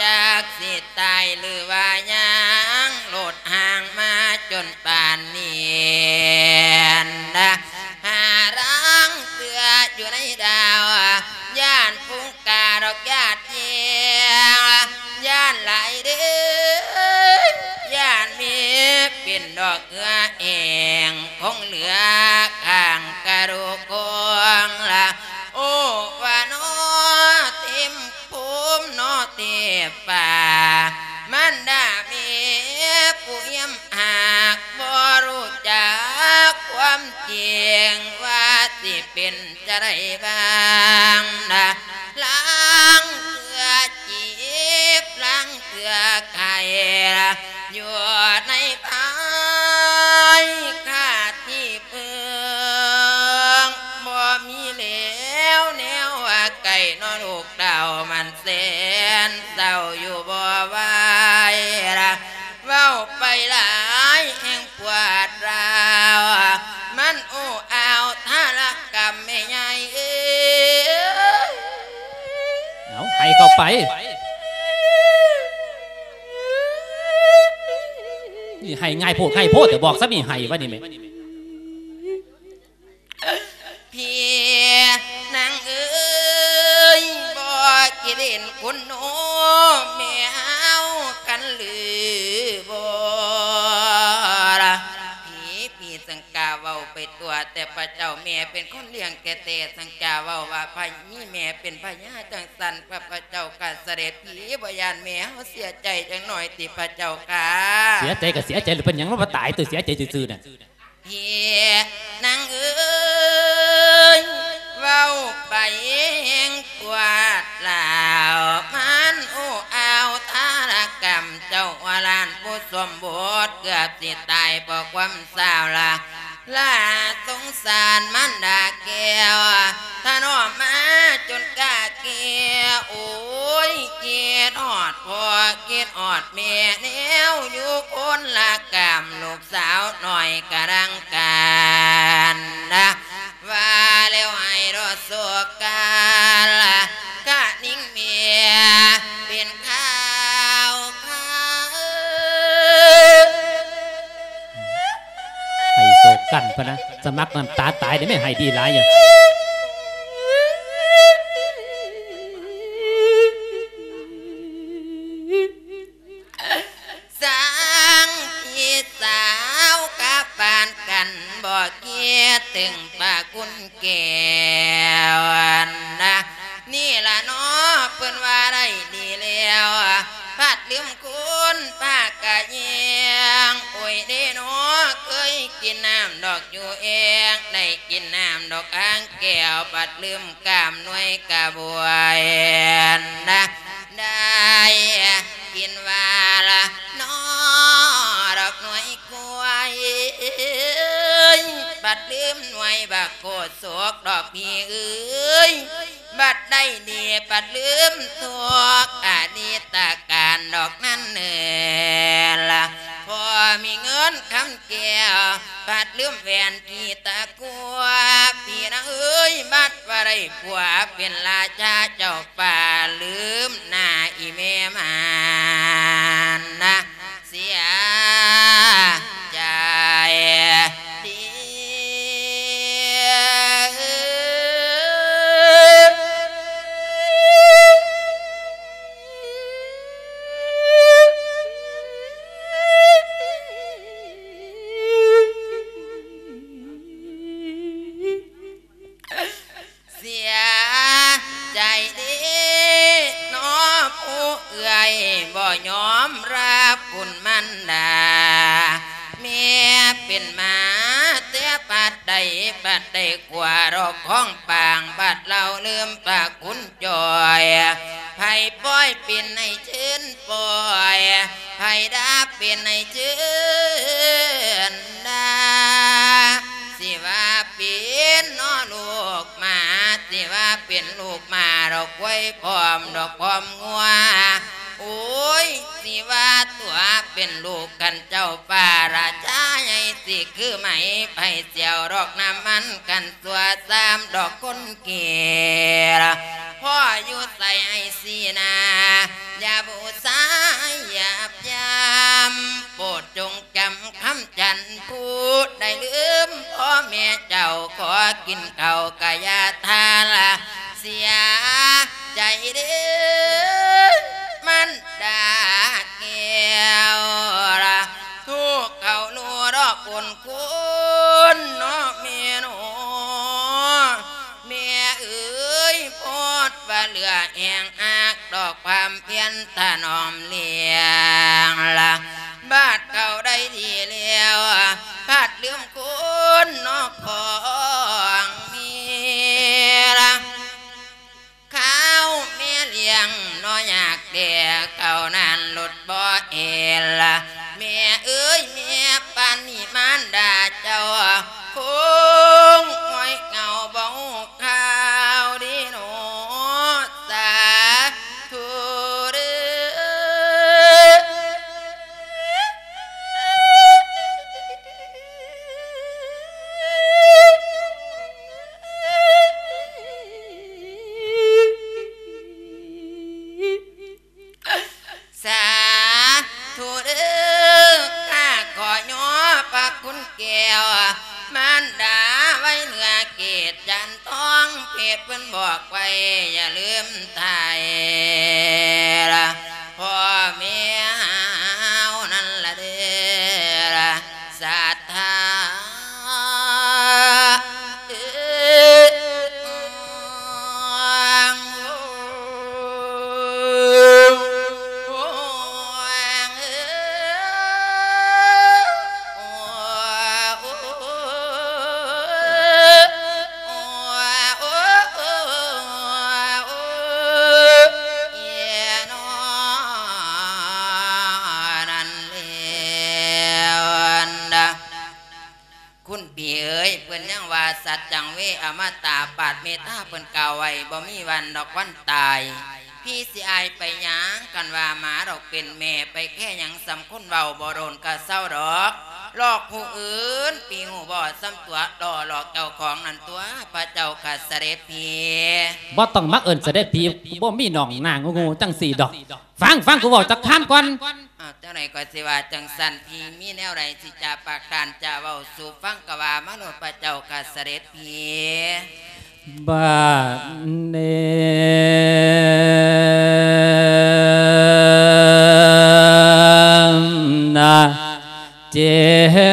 จากสิตายหรือว่ายังโลดห่างมาจนป่านนี้นะหารังเตืออยู่ในดาวย่านพุงกาดอกญาติเยียย่านหลายเด้อย่านมีเป็นดอกเกือเองคงเหลือข้างกระดูกกวงละ เตป่ามันได้มีผู้เยี่ยมหากบ่รู้จักความจริงว่าสิเป็นจะได้บ้างนะล้างเกลือจีบล้างเกลือไก่อยู่ในพา ไก่นลูกดามันเสนเศร้าอยู่บ่ไหวละเว้าไปหลายแห่งปวดราวมันโอ้อาวท่ารกรรมไม่ใหญ่เอ้เอาให้เข้าไป นี่ให้ง่ายโพดให้โพดแต่บอกซะนี่ให้ว่านี่แม่ แต่พระเจ้าแม่เป็นคนเลี้ยงแก่แต่สังกาเว้าว่าพายมีแม่เป็นพญาจังสันพระพระเจ้ากัเสด็จผีบยานแม่เฮาเสียใจจังหน่อยติพระเจ้าค่ะเสียใจก็เสียใจหรือเป็นหยังว่าตายตัวเสียใจซื่อๆน่ะเฮียนางเอ้ยเว้าไปแหงกวาดลาวมันโอ้อาวทารกรรมเจ้าอลานผู้สมบูรณ์เกือบสิตายเพราะความสาวละ ลาสงสารมันดาแก้วถ้านอมมาจนกาเกียวโอ้ยเกียดอดพอเกียดอดเมียแนวอยู่คนละกรรมลูกสาวหน่อยกระดังการนะว่าแล้วให้รอสกันละกะนิ่งเมีย กันพนะสมัครน้ำตาตายได้ไม่หายดีหลายอย่างสามีสาวกันกันบอกเกลตึงปากุนแก้วนนะนี่ละเนาะเพิ่นว่าได้ดีแล้ว พัดลืมคุณป้ากะเยียงโอ้ยเด้เนาะเคยกินน้ำดอกอยู่เองได้กินน้ำดอกอ่างแก้วปัดลืมกามหน่วยกะบวยนะได้กินว่าละนอดอกหน่วย บัดลืมหน่วยบักโกดโศกดอกพี่เอ้ยบัดได้เดียบัดลืมทุกอดีตาการดอกนั้นเน่ละพอมีเงินคำแก้วบัดลืมแหวนที่ตะกัวพี่นะเอ้ยบัดว่าได้ผัวเป็นราชาเจ้าป่าลืมหน้าอีเมมานนะเสีย กว่ารอกของปางบัดเราลืมปากคุณจอยไผ่ป้อยเป็นในชื่นปล่อยไผ่ดาเป็นในชื่นดาสิว่าเป็นน้อลูกมาสิว่าเป็นลูกมาดอกไว้พร้อมดอกพร้อมงัว โอ้ยสิว่าตัวเป็นลูกกันเจ้าป่าราชาใหญ่สิคือไหมไผเสียวดอกน้ำมันกันตัวสามดอกคนเกลพ่ออยู่ใส่ไอสีนาอย่าบูสายหยาบยามโปรดจงจำคำจันพูดได้ลืมพ่อแม่เจ้าขอกินข้ากายาทาละเสียใจเด้อ มันดาแก้วละทุกเขาลัวรอกคนคุณเนาะเมียหนูเมียเอ้ยพดว่าเหลือแองอากดอกความเพียนถนอมเลี้ยงละบาดเขาได้ดีแล้วพาดลืมคุณนอกของเมียละข้าวเมี เลี้ยงน้อยอยากเดียเขานั่นหลุดบ่เอลเมียเอ้ยเมียปานนี่มันดาเจ้าำคนเบาบ่โดนกะเศร้าดอกหลอกผู้อื่น ปีหูบอดซ้ำตัวดอหลอกเจ้าของนั่นตัวพระเจ้าขัดเสด็จพีบ่ต้องมักเอิญเสด็จพี่บ่มีน้องนางงูๆจังสี่ดอก ฟังฟังกูบอกจักข้ามก่อนอ้าวเจ้าไหนก็สิว่าจังสันพีมีแนวใดสิจะปากการจะเว้าสู่ฟังกะว่ามนุษย์พระเจ้าขัดเสด็จพีบาเน เจ็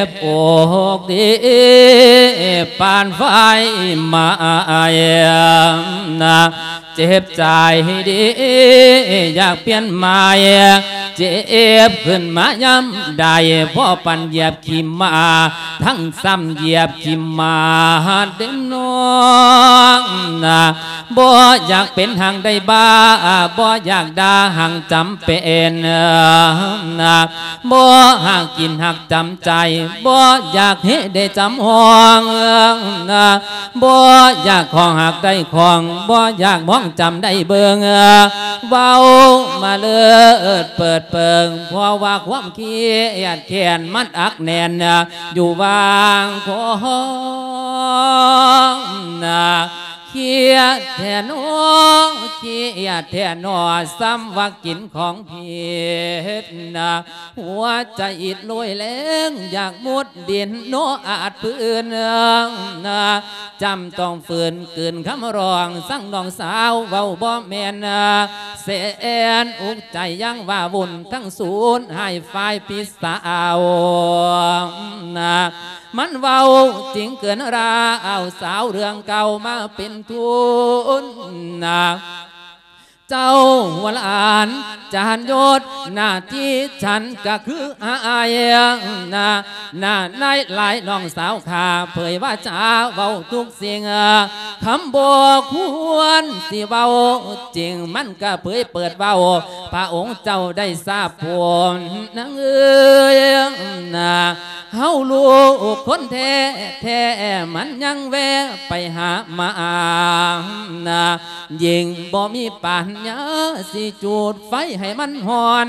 บปวดดีปานไฟมาเยนะเจ็บใจดีอยากเปลี่ยนมา เจ็บขึ้นมายำได้พ่อปันเหยียบขีมา ทั้งซ้ำเหยียบขีมาเด่นน้องนะบ่อยากเป็นหางได้บ้าบ่อยากด่าหางจำเป็นนะบ่หากกินหักจำใจบ่อยากเฮ็ดได้จำห้องนะบ่อยากของหักได้ของบ่อยากมองจำได้เบิงเว้ามาเลิศเปิดเปิงเพราะว่าความเขียดแขนมัดอักแน่นอยู่วางพอ เคียแทนน้อเคียแทนนอซ้ำว่ากินของเพียนะหัวใจอิดลอยแรงอยากมุดดินโนอาจปืนนะจำต้องฝืนกืนคำร้องสั่งน้องสาวเว้าบ่แม่นเสนอุกใจยังว่าวุ่นทั้งศูนย์ให้ฝ่ายพิสาวนะมันเว้าจริงเกินราเอาสาวเรื่องเก่ามาเป็นทุนนา เจ้าหัวหลานจานยศหน้าที่ฉันก็คืออาเยนะหน้าในหลายน้องสาวขาเผยว่าจ้าเว้าทุกสิ่งคำบอกควรสิเว้าจริงมันก็เผยเปิดเว้าพระองค์เจ้าได้ทราบผลนังเอ้ยนะเฮาลูกคนแท้แท้มันยังแวะไปหามานะยิงบ่มีปัญญาสิจูดไฟให้มันหอน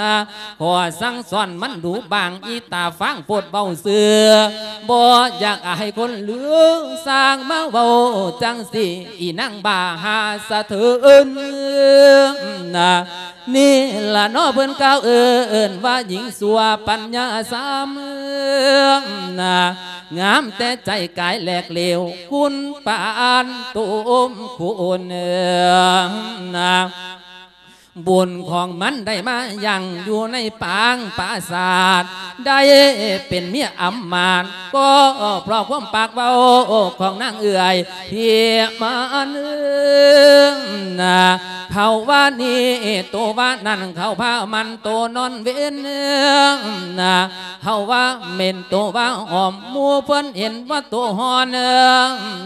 นะขอสั่งสอนมันดูบางอีตาฟังปวดเบาเสือบ่อยากให้คนเลืองสร้างมาเบาจังสิอีนั่งบาหาสะเทือนนะนี่ละน้อเพิ่นก้าวเอินว่าหญิงสัวปัญญาสามนะงามแต่ใจกายแหลกเหลวคุณปานตุมคุณเอิงนะ บุญของมันได้มาอยังอยู่ในปางปราสาทได้เป็นเมียอำมาตย์ก็เพราะความปากเบาของนางเอื่อยเพียมันเอื้องนะเขาว่านี่ตัวว่านั่นเขาพามันตัวนอนเว้นนะเขาว่าเม่นตัวว่าหอมมูเพิ่นเห็นว่าตัวหอน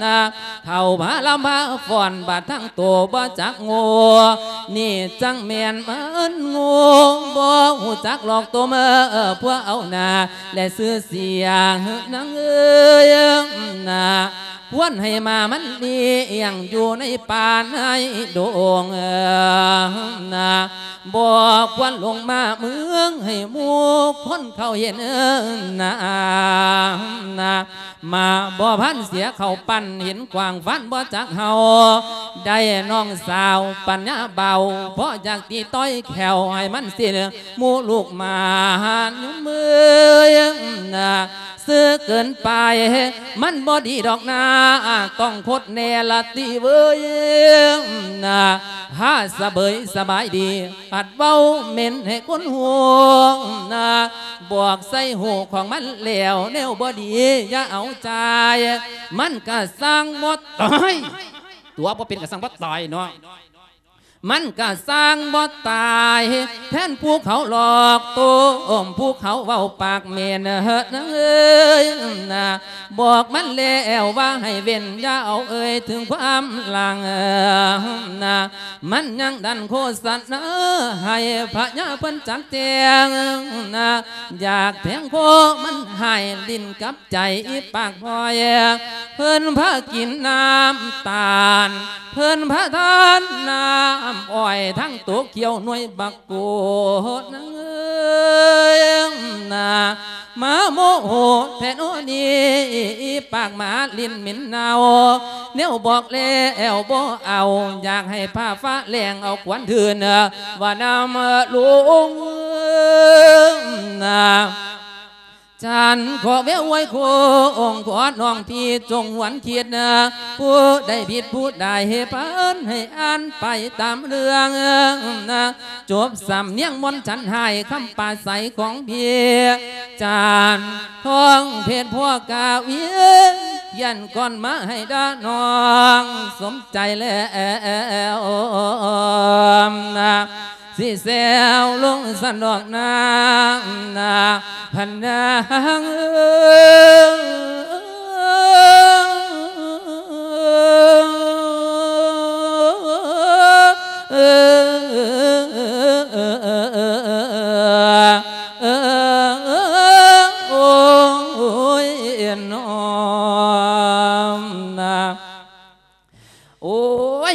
นะเขาพาลำพาฟอนบาดทั้งตัวบ่จักงูนี่จังเมียนมันงูบ่หูจักหลอกตัวเมื่อพวกเอาหนาและซื้อเสียงนังเอ้ยนะวันให้มามันดีอยังอยู่ในป่าในดงนะบอกควันลงมาเมืองให้มูคนเขาเห็นนะนะมาบ่พันเสียเขาปั่นเห็นกวางฟันบ่จักเฮาได้น้องสาวปัญญาเบาเพราะอยากตีต้อยแขวให้มันเสียหมูลูกมายุ่มือนะซื้อเกินไป มันบ่ดีดอกนาต้องคดแนละตีเว้ยนะฮาสะเบยสบายดี ปัดเบ้าเหม็นให้คนห่วงนะบวกใส่หูของมันเหลวแนวบ่ดี อย่าเอาใจ มันก็สร้างมดตายตัวบ่เป็นก็สร้างบ่ตายเนาะ มันก็สร้างบ่ตาย แทนผู้เขาหลอกตัวอมผู้เขาเว้าปากเมนเฮนเอ้ยนะบอกมันแล้วว่าให้เว้นอย่าเอาเอ่ยถึงความหลังนะมันยังดันโฆษณาให้พระยาเพิ่นจักแจงนะอยากแทงโคมันให้ดินกับใจอีปากพอยเพิ่นพากินน้ำตาล เพิ่นพระทานน้ำอ้อยทั้งตัวเขียวหน่วยบักกูนังเอ้ยนะมาโมโหแทนโอนีปากหมาลิ้นเหม็นเนาเนียบอกแล้วบ่เอา อยากให้ผ้าฟ้าแรงเอาขวัญเถือนว่านำลุงนะ ฉันขอเว้ไว้คงขอน้องพี่จงหวันเขียดนะผู้ใดผิดผู้ใดให้พันให้อ่านไปตามเรื่องนะจบสำเนียงมนฉันให้คำปาใสของพี่จานท้องเพชรพ่อกาเวียนยันก่อนมาให้ดานอง สมใจแล้วนะ สิแซวลงสันดอกนางนาพันนางเออ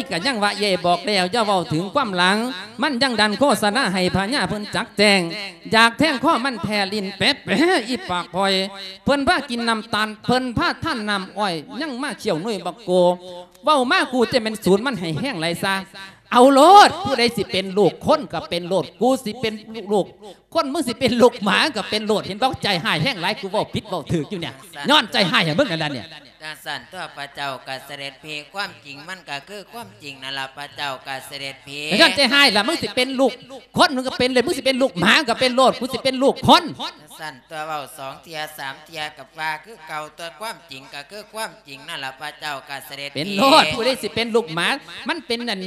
ยก็ยังว่าเย่บอกแล้วย่าเว้าถึงความหลัง มันยังดันโฆษณาให้พญาเพิ่นจักแจงอยากแท่งข้อมันแผ่ลินแป๊ะแปะอีปากพอย เพิ่นพากินน้ำตาลเพิ่นพาท่านน้ำอ้อย ยังมาเขี่ยวหนุ่ยบักโกเว้ามากูจะเป็นศูนย์มันให้แห้งไรซะเอาโลดผู้ใดสิเป็นลูกคนก็เป็นโลดกูสิเป็นลูกคนมึงสิเป็นลูกหมาก็เป็นโลดเห็นบอกใจหายแห้งไรกูเว้าผิดเว้าถูกอยู่เนี่ยย้อนใจหายอย่างมึงนั่นแหละเนี่ย ดังสันตัวพระเจ้ากัเสด็จพีความจริงมันก็คือความจริงนั่นละพระเจ้ากัเสด็จพีแต่ย้อนใจหายล่ะมึงสิเป็นลูกคนมึงก็เป็นเลยมึงสิเป็นลูกหมาก็เป็นโลดกูสิเป็นลูกคนสันตัวเบาสองเทียสามเทียกับว่าคือเก่าตัวความจริงก็คือความจริงนั่นละพระเจ้ากัเสด็จเป็นโลดผู้ใดสิเป็นลูกหมา มันเป็นนั่น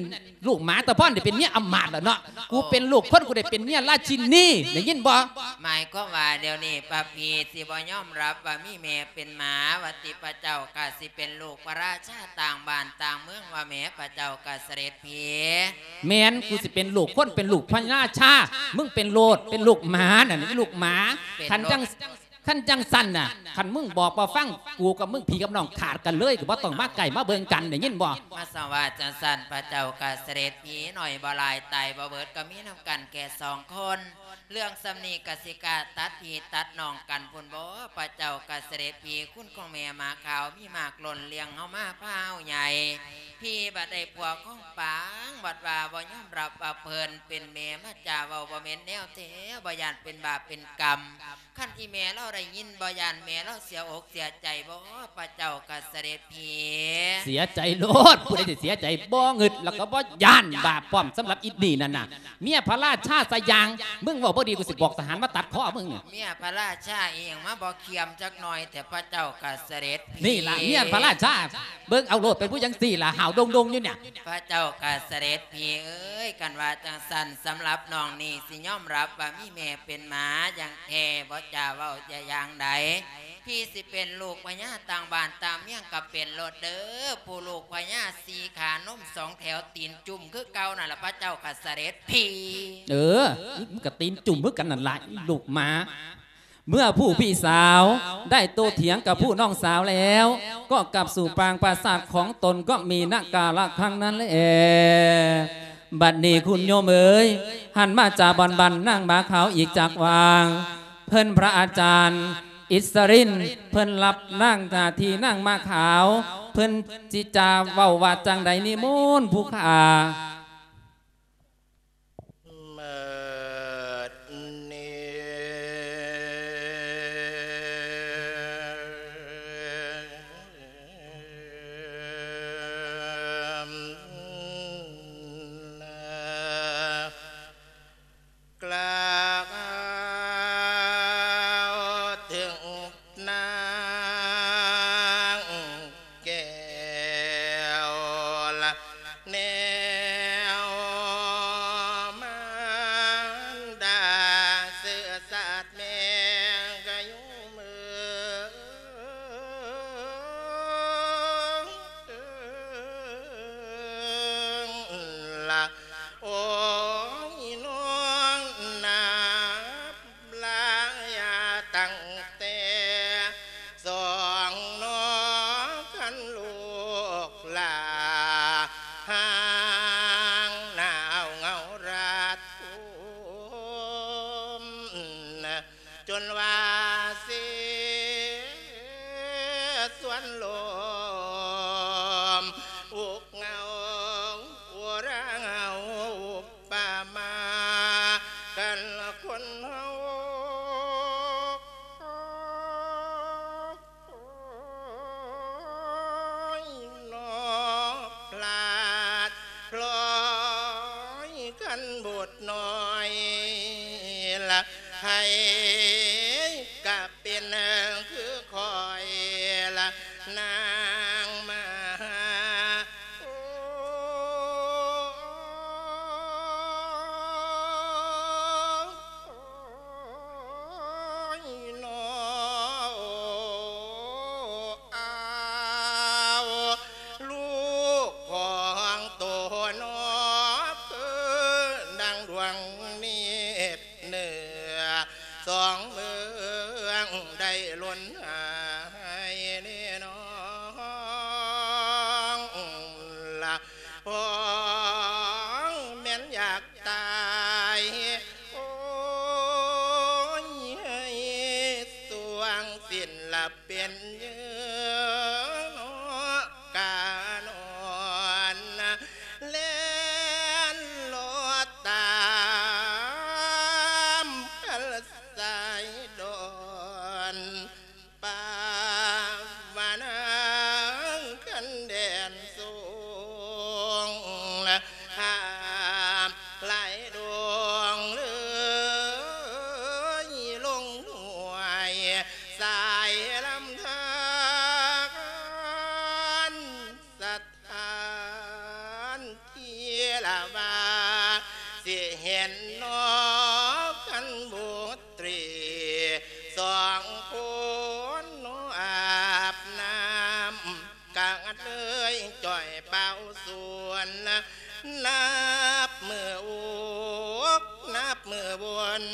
ลูกหมาแต่พ่อได้เป็นเนี่ยอำมาตย์แล้วเนาะกูเป็นลูกคนกูได้เป็นเนี่ยราชินีได้ยินบ่หมายก็ว่าเดี๋ยวนี้ปาพีสิบ่ยอมรับว่ามีแม่เป็นหมาวัติพระเจ้ากัสิเป็นลูกพระราชาต่างบ้านต่างเมืองว่าแม่พระเจ้ากัเสด็จพีแมนกูสิเป็นลูกคนเป็นลูกพระราชา มึงเป็นโลดเป็นลูกหมาน่ะนี่ลูกหมาทันจัง ขันจังสันน่ะขันมึงบอกว่าฟังกูกับมึงพี่กับน้องขาดกันเลยก็บ่ต้องมาไก่มาเบิ่งกันได้ยินบ่มาสวัสดิ์จังสันพระเจ้ากัเสด็จพีหน่อยบ่ลายไตบ่เบิดก็มีน้ำกันแก่สองคน เรื่องสำนีกสิกาตัดพีตัดน้องกันพุ่นบ่พระเจ้ากัเสด็จพีคุณของแม่มาขาวมีมากหล่นเลี้ยงเฮามาพ้าวใหญ่ พี่บัดได้ผัวของปางบัดว่าบ่ยอมรับว่าเพลินเป็นแม่มาจ่าเว้าบ่แม่นแนวแท้บ่ยานเป็นบาปเป็นกรรมคันอีแม่เราได้ยินบ่ยานแม่เราเสียอกเสียใจบ่พระเจ้ากัเสด็จพีเสียใจโลดผู้ใดสิเสียใจบ่งึดแล้วก็บ่ยานบาปพร้อมสำหรับอีนี่นั่นน่ะเมียพระราชาสยางมึงเว่บ่ดีกูสิบอกทหารมาตัดคอมึงเนี่ยเมียพระราชาเองมาบอกเคียมจักหน่อยแต่พระเจ้ากัเสด็จนี่ล่ะเมียพระราชาเบิ่งเอาโลดเป็นผู้ยังสี่ล่ะหาวดงดงๆอยู่เนี่ย พระเจ้ากัเสด็จพี่เอ้ยกันว่าจังสันสำหรับน้องนี่สิยอมรับว่ามีแม่เป็นหมาอย่างแท้บ่จ่าเว้าจะอย่างใดพี่สิเป็นลูกพญาต่างบ้านตามเมี่ยงกับเป็นโลดเด้อผู้ลูกพญาสีขานมสองแถวตีนจุ่มคือเก่านั่นล่ะพระเจ้ากัเสด็จพี่เออมึงกะตีนจุ่มมึงกันนั่นละอีลูกหมา เมื่อผู้พี่สาวได้โตเถียงกับผู้น้องสาวแล้ว ก็กลับสู่ปางปราสาทของตนก็มีนักกาละครั้งนั้นแหละบัดนี้คุณโยมเอ๋ยหันมาจาบอนบันนั่งบาขาวอีกจากวาง เพิ่นพระอาจารย์ อิสริน เพิ่นรับนั่งนาทีนั่งมาขาว เพิ่นจิจาเว้าว่าจังใดนิมนต์ผู้ขา ว่าสิเห็นนอกันบุตรีสองคนนออาบน้ำกางเลยจ่อยเป่าส่วนนับมืออุกนับมือวน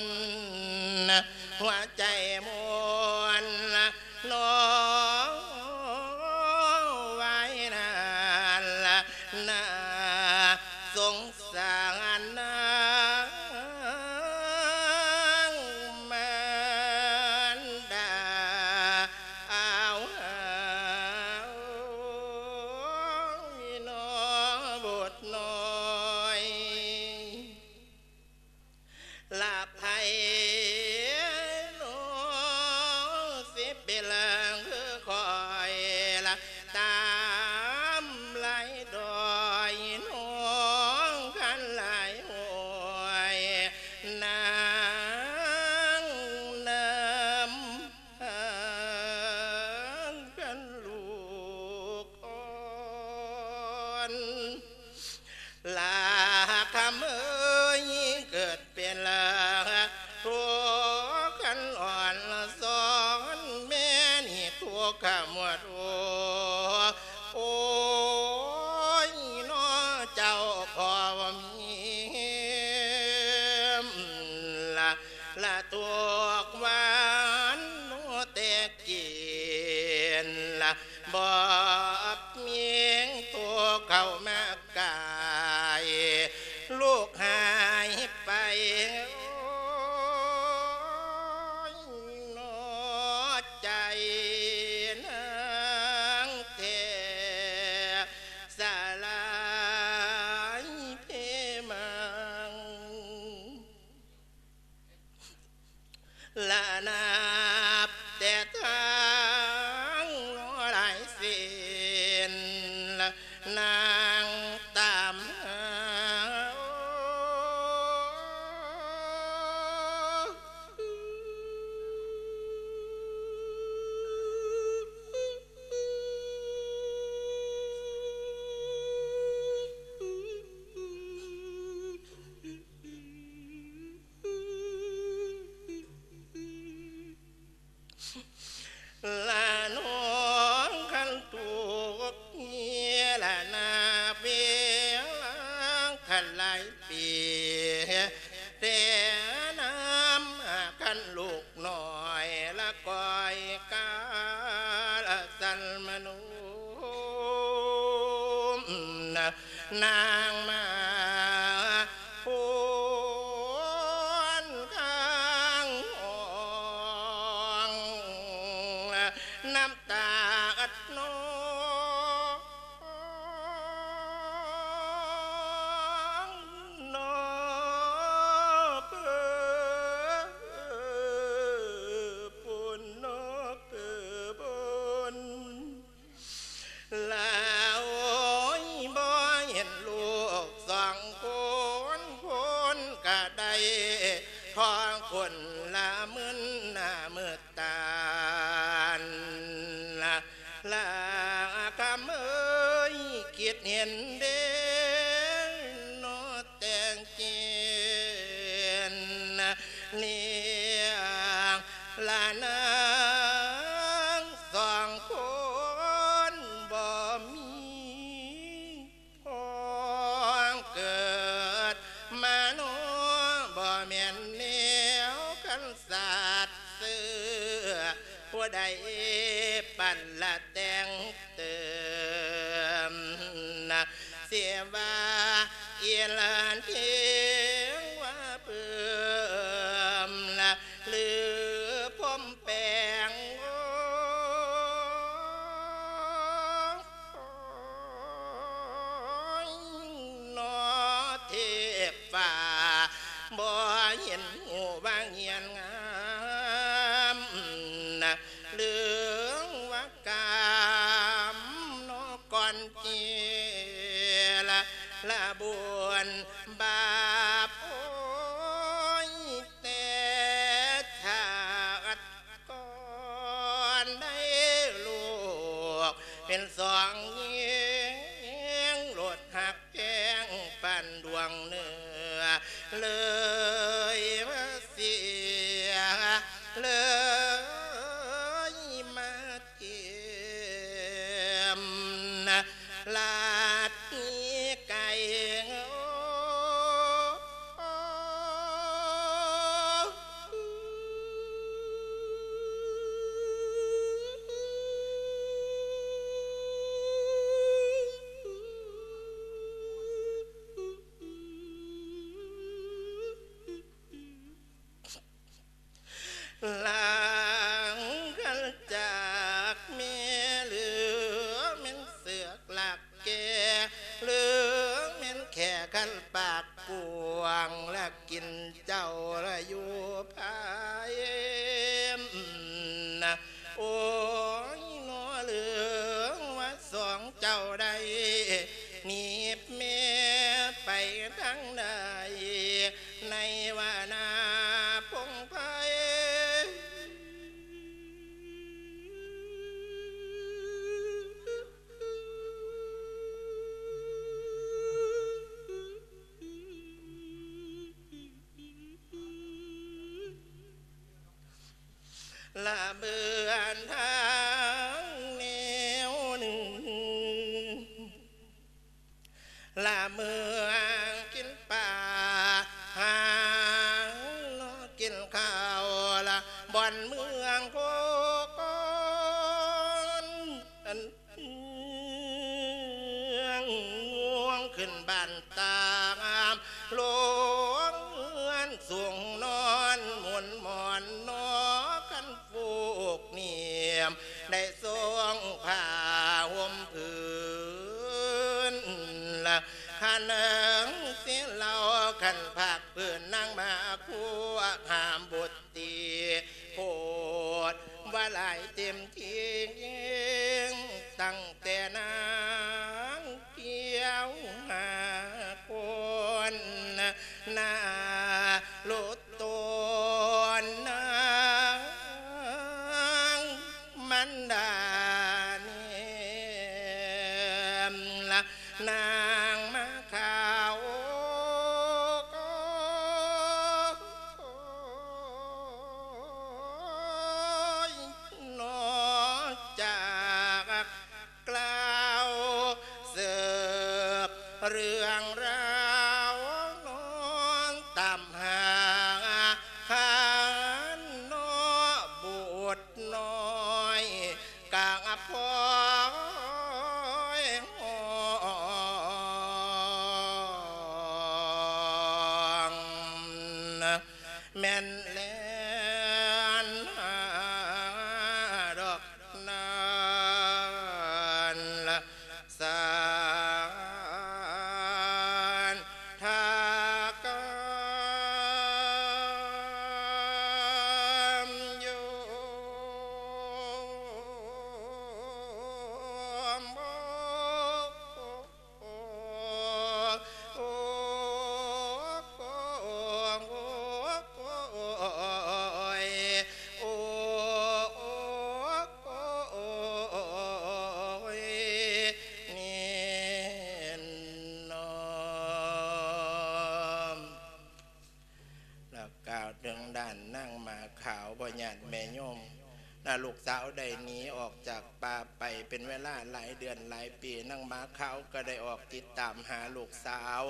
ลูกสาวได้หนีออกจากป่าไปเป็นเวลาหลายเดือนหลายปีนั่งม้าเขาก็ได้ออกติดตามหาลูกสาว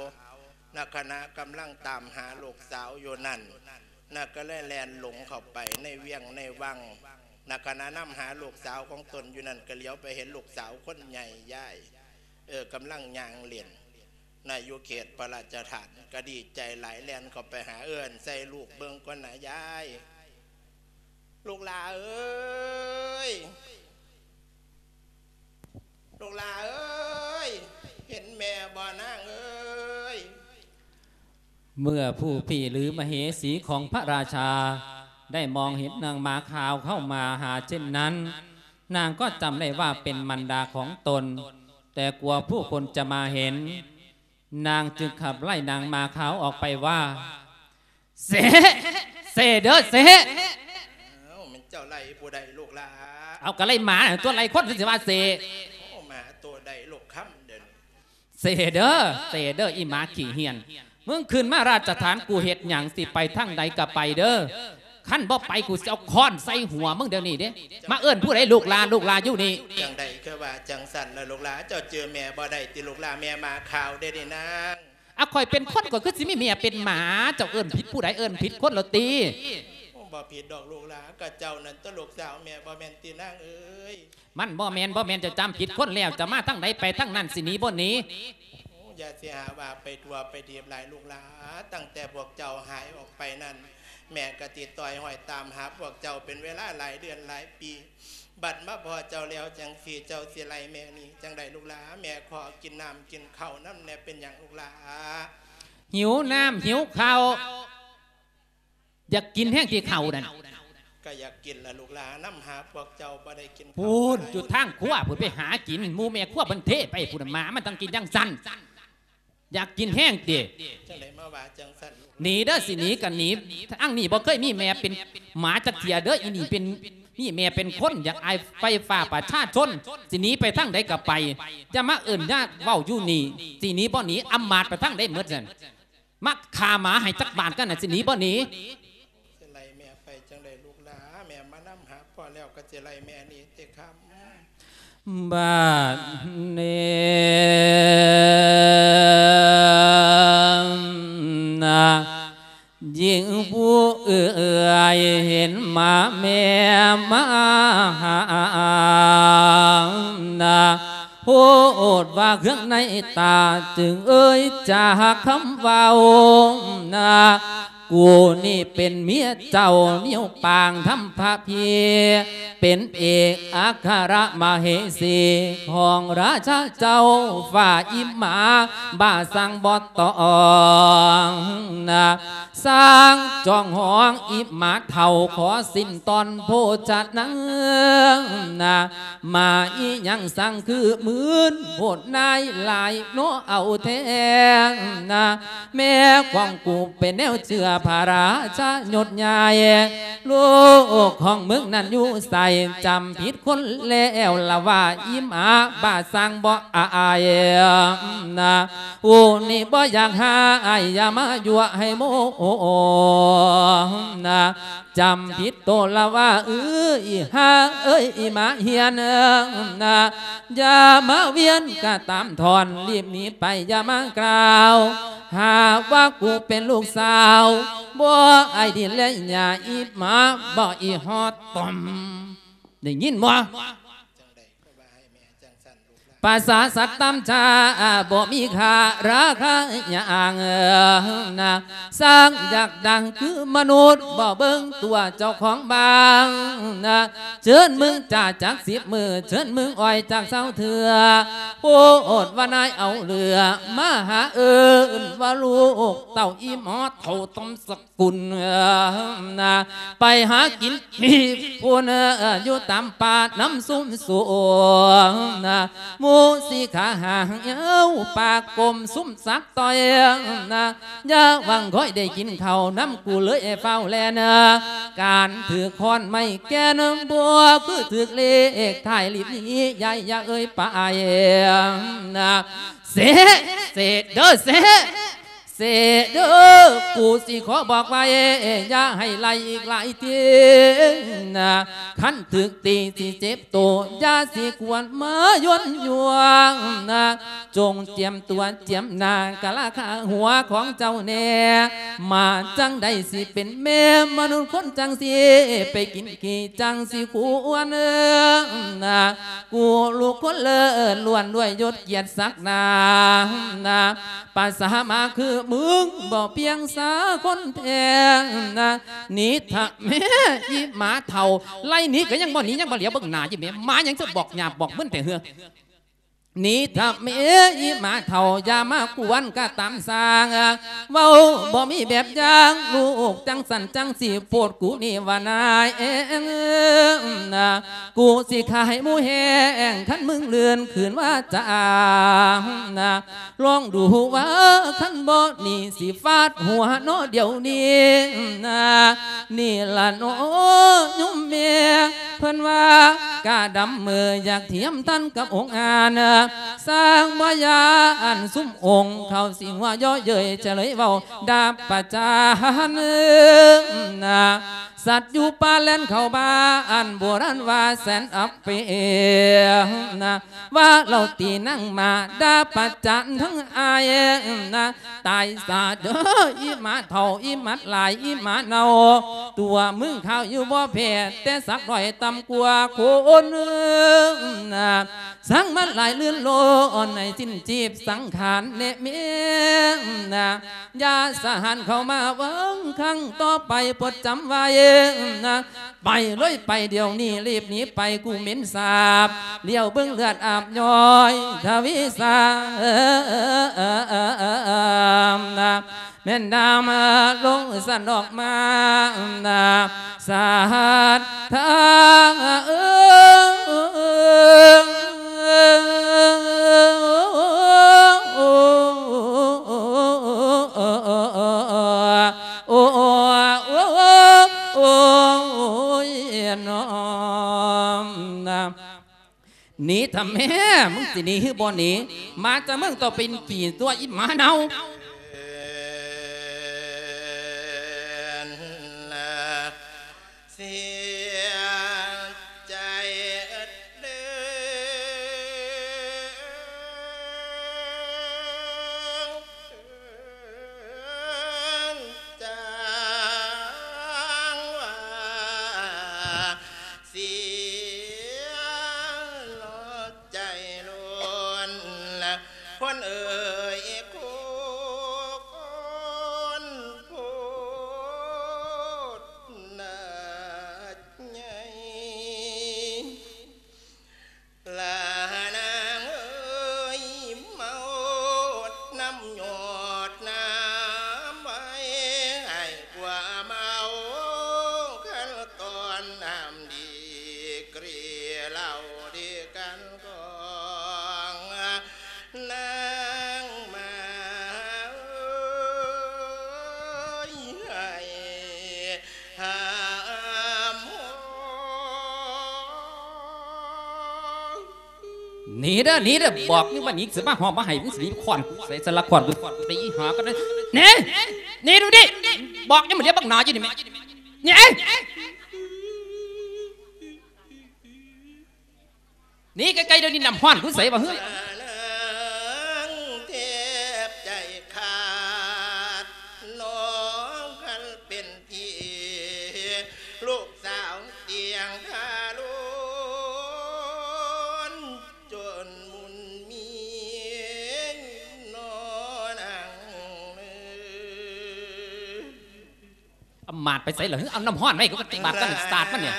นักคณะกำลังตามหาลูกสาวอยู่นั่นนักก็เลยแลนหลงเข้าไปในเวียงในวังนักคณะนำหาลูกสาวของตนอยู่นั่นก็เลี้ยวไปเห็นลูกสาวคนใหญ่ย่ายเออกำลังยางเหรียญนายโยเขตประหราชฐานก็ดีใจหลายแลนเข้าไปหาเอินใส่ลูกเบิ้งก้นหน้ายาย ลูกหลาเอ้ยลูกหลาเอ้ย เห็นแม่บ่อนางเอ้ย เมื่อผู้พี่หรือมเหสีของพระราชา ได้มองเห็นนางมาขาวเข้ามาหาเช่นนั้น นางก็จำได้ว่าเป็นมันดาของตน แต่กลัวผู้คนจะมาเห็น นางจึงขับไล่นางมาขาวออกไปว่า เสเสเด้อเส จ้าไล่ผู้ใดลูกหลาเอากระไล่หมาตัวไล่คนสิว่าเสโอ้หมาตัวใดลูกค่ำเดินเสเด้อเสเด้ออีหมาขี่เหียนมึงขึ้นมาราชฐานกูเห็ดหยังสิไปทั้งใดก็ไปเด้อขั้นบ่ไปกูจะเอาค้อนใส่หัวมึงเดี๋ยวนี้เด้มาเอิ้นผู้ใดลูกลาลูกลาอยู่นี่จังใดคือว่าจังสันแล้วลูกหลาเจ้าเจอแม่บ่ได้ติลูกหลาแม่มาข่าวได้ดินางอะคอยเป็นคนก็คือสิมีเมียเป็นหมาเจ้าเอิ้นผิดผู้ใดเอิ้นผิดคนละตีโอ้ บ่ผิดดอกลูกหลาก็เจ้านั่นตวลูกสาวแม่บ่แม่นตีนางเอ้ยมันบ่แมนบ่แมนจะจำผิดคนแล้วจะมาทั้งใดไปทั้งนั้นสิหนีบ่หนีโอ้อย่าเสียหาว่าไปทัวไปเดียบหลายลูกหลาตั้งแต่พวกเจ้าหายออกไปนั่น แม่ก็ติดต่อยห้อยตามหาพวกเจ้าเป็นเวลาหลายเดือนหลายปี บัดมาพอเจ้าแล้วจังสีเจ้าสิไลแม่นี่จังใดลูกหลาแม่ขอกินน้ำกินข้าวน้ำแน่เป็นอย่างลูกหลาหิวน้ำหิวข้าว อยากกินแห้งที่เข่านั่นก็อยากกินละลูกหลาน้ำหาพวกเจ้าบ่ได้กินข้าวพูนจุดทางขั้วพูนไปหากินหมูแม่ขั้วบันเทไปพูนหมามันต้องกินจังสันอยากกินแห้งเดีจังใดมาว่าจังสันลูกหนีเด้อสิหนีกันหนีอังนี่บ่เคยมีแม่เป็นหมาจักเทียเด้ออีนี่เป็นมีแม่เป็นคนอยากไอายไฟฟ้าประชาชนสิหนีไปทั้งใดก็ไป จะมาเอิ่นญาติเว้าอยู่นี่สิหนีบ่หนีอำมาตย์ไปทั้งใดหมดนั่นมักฆ่าหมาให้จักบานกันน่ะสิหนีบ่หนี สิไลแม่นี่เตคำบาดเนนะยิ่งผู้เอื่อยเห็นมาแม่มาหานะพูดว่าเครื่องในตาจึงเอ่ยจากคำเว้านะ กูนี่เป็นเมียเจ้านิ้วปางทำพระเพียเป็นเอกอัครมเหสีของราชาเจ้าฝ่าอิมมาบาสังบอตองนะสร้างจองห้องอิมมาเท่าขอสิ้นตอนโพจัดนังนะมาอียังสั่งคือมืนโพดนายหลายโนเอาแทงนะแม่ของกูเป็นแนวเชื่อพระราชาหยดใหญ่ลูกของมึงนั้นอยู่ใส่จำผิดคนแล้วละว่าอิมอาบาสังบ่อายนะอูนี่บ่อยากหาอายอย่ามายั่วให้โมโหนะจำผิดโตละว่าเอ้ยฮาเอ้ยอีมาเฮียนนะอย่ามาเวียนก็ตามทอนรีบหนีไปอย่ามากล่าวหากว่ากูเป็นลูกสาวบ่ไอดินและยาอีมาบ่อีฮอตตอมได้ยินบ่ ภาษาสัตตำชาบ่มีค่าราคาอย่างนะสร้างอยากดังคือมนุษย์บ่เบิ่งตัวเจ้าของบางนะเชิญมึงจ่าจากสิบมือเชิญมึงอ้อยจากเสาเถื่อโอ้อดว่านายเอาเรือมาหาเอิญว่าลูกเต่าอีหมอเท่าต้มสกุลนะไปหากินที่พูนอยู่ตามป่าน้ำซุ่มสวงนะมูสีขาหางเย้าปากกลมซุ่มซักต่อยนะยาหวังค่อยได้กินเขาน้ำกูเลยเฝ้าแลนะการถือคอนไม่แก่นบัวคือถือเลขถ่ายลิบนี้ยายยาเอ้ยป่าเองนะเสเสเด้อเส เสเด้อกูสิขอบอกไว้อย่าให้ไล่อีกหลายทีนะขันถึกตีสิเจ็บตัวอย่าสิกวนมายวนยวงนะจงเจียมตัวเจียมนากะลาขาหัวของเจ้าแน่มาจังได้สิเป็นแม่มนุษย์คนจังสิไปกินขี้จังสิควรเอิ้นนะกูลูกคนเลิศล้วนด้วยยศเกียรติศักดิ์นานะภาษามาคือมึงบอกเพียงสาคนแทงนะนี่ถ้าแม่ยีหมาเท่าไล่นี้ก็ยังบ่หนียังบ่เหลียวเบิ่งหน้าจิแม่หมายังจะบอกหยาบบอกมึนแต่เฮือ นี่ทำเมอีมาเท่ายามากวนก็ตามสางเว้าบ่มีแบบอย่างลูกจังสันจังสีโพดกูนี่ว่านายเองนะกูสิขายมูแห้งขันมึงเลือนขืนว่าจางนะลองดูว่าขันบ่นี่สิฟาดหัวโนเดี๋ยวนี้นะนี่ละโนยุ่มเมียเพิ่นว่ากาดำมืออยากเทียมตันกับองค์อานสร้างมายาอันซุ้มองค์เขาสิว่าย่อเย้ยจะเลยเว้าดาบประจานนะสัตว์อยู่ป่าเล่นเข้าบ้าอันโบราณว่าแสนอับเปียนะว่าเราตีนั่งมาดาประจันทั้งอายนะตายสาดอีมาเท่าอีมัดหลายอีมาเนาตัวมึงข้าวอยู่บ่เพแต่สักหน่อยต่ำกว่าคนนะสังมันหลายเลื่อนโลอ่อนในสิ้นจีบสังขารเนเมียนะยาสหันเข้ามาเวังครั้งต่อไปปดจำไว้นะไปเลยไปเดี๋ยวนี้รีบหนีไปกูเหม็นสาบเลี้ยวเบื้องเลือดอาบย้อยทวิสานะแม่นดามาลงสันออกมานะสาดทางเออ น้อมนะหนีทำแม่มึงสิหนีคือบ่หนีมาจะมึงต่อเป็นปีตัวอีหมาเนาเสีย อนี่เด้อบอกนี่ว่านีสิมาหอมมาให้มันสิขวานใส่สลักขวานกูตีหากันเลยเน่เน่ดูดิบอกยังมันเรียกบักหนาอยู่นี่แม่เนี่ยนี่ไกลๆเดี๋ยวนี้นำห้อนกูใส่บ่เฮ้ย มาดไปใส่เหรอเอาน้ำห้อนไหมกูก็ติบาดกันสตาดมันเนี่ย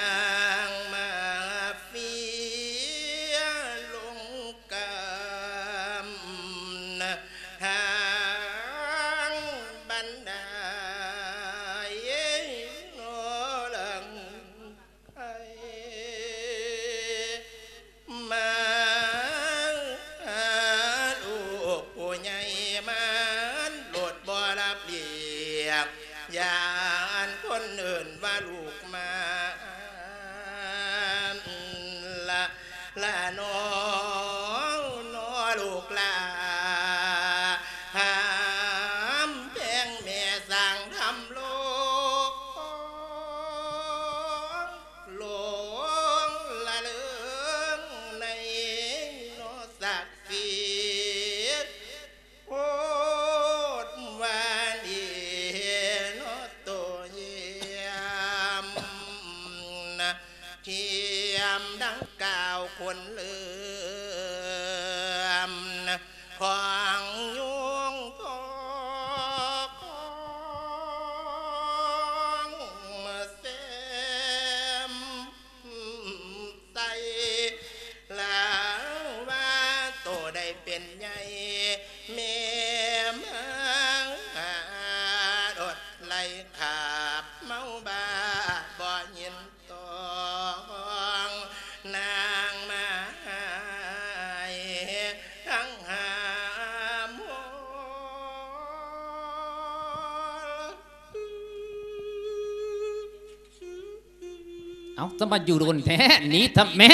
จะมาอยู่โดนแท้หนีทำแม่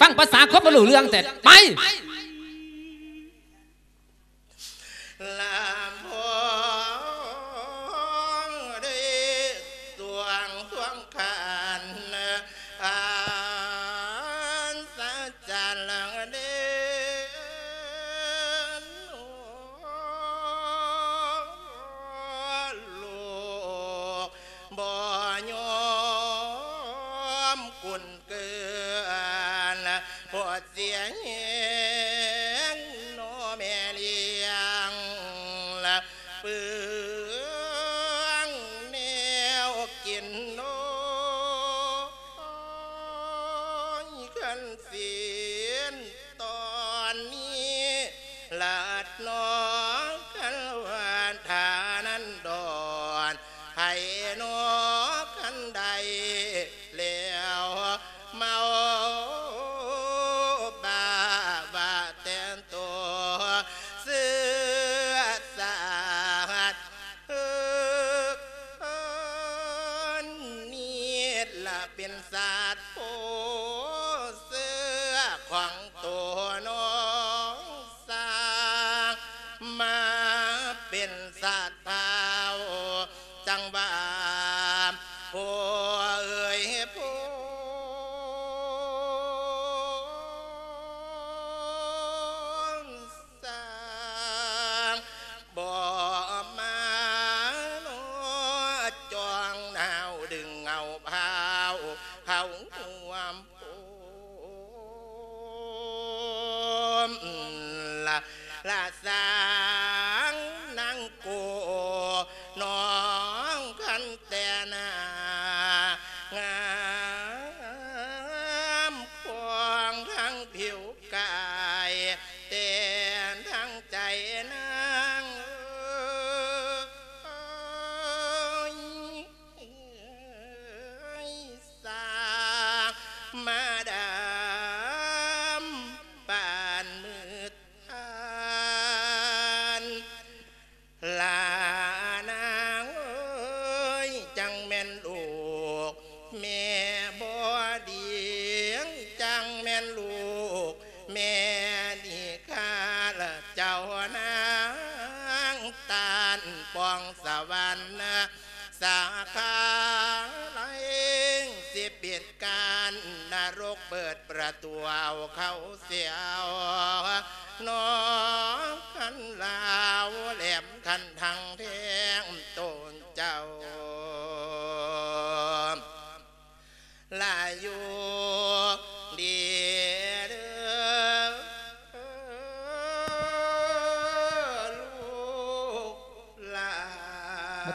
ฟังภาษาครบไม่รู้เรื่องแต่ไป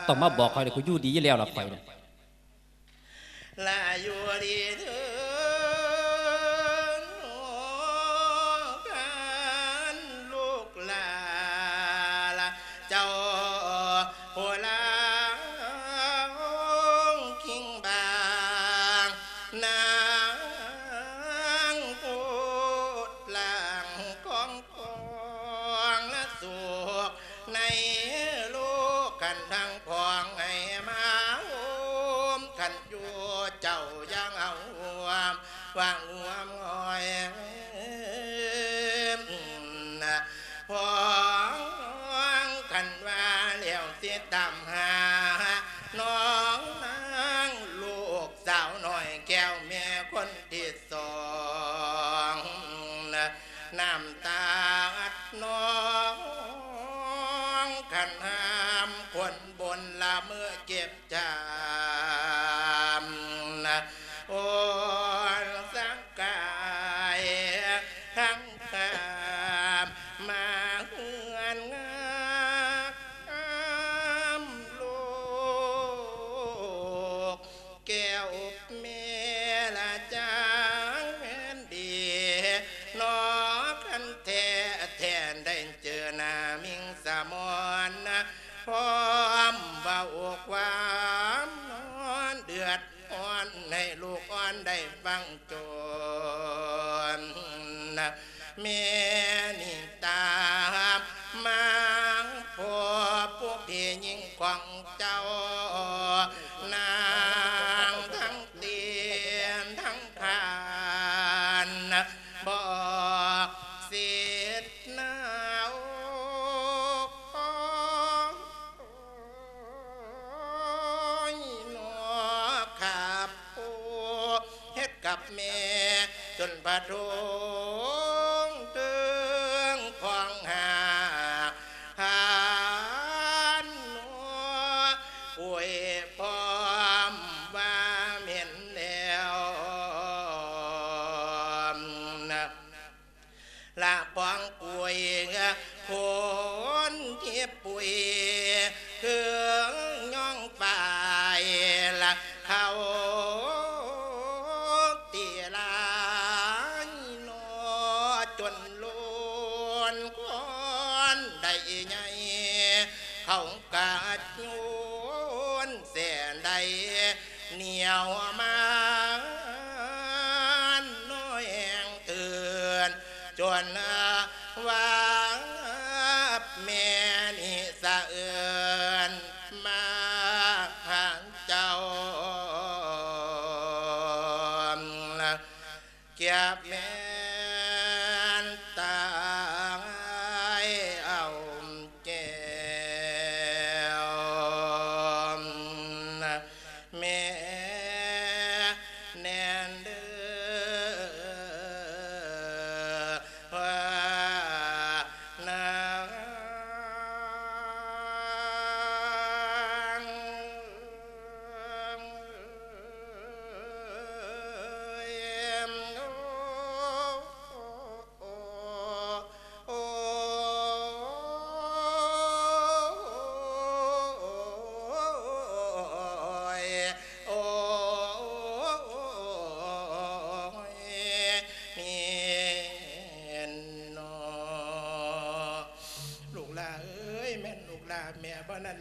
ต้องมาบอกคอยเลยกูยู่ดียู่แล้วล่ะคอยเนี่ยลย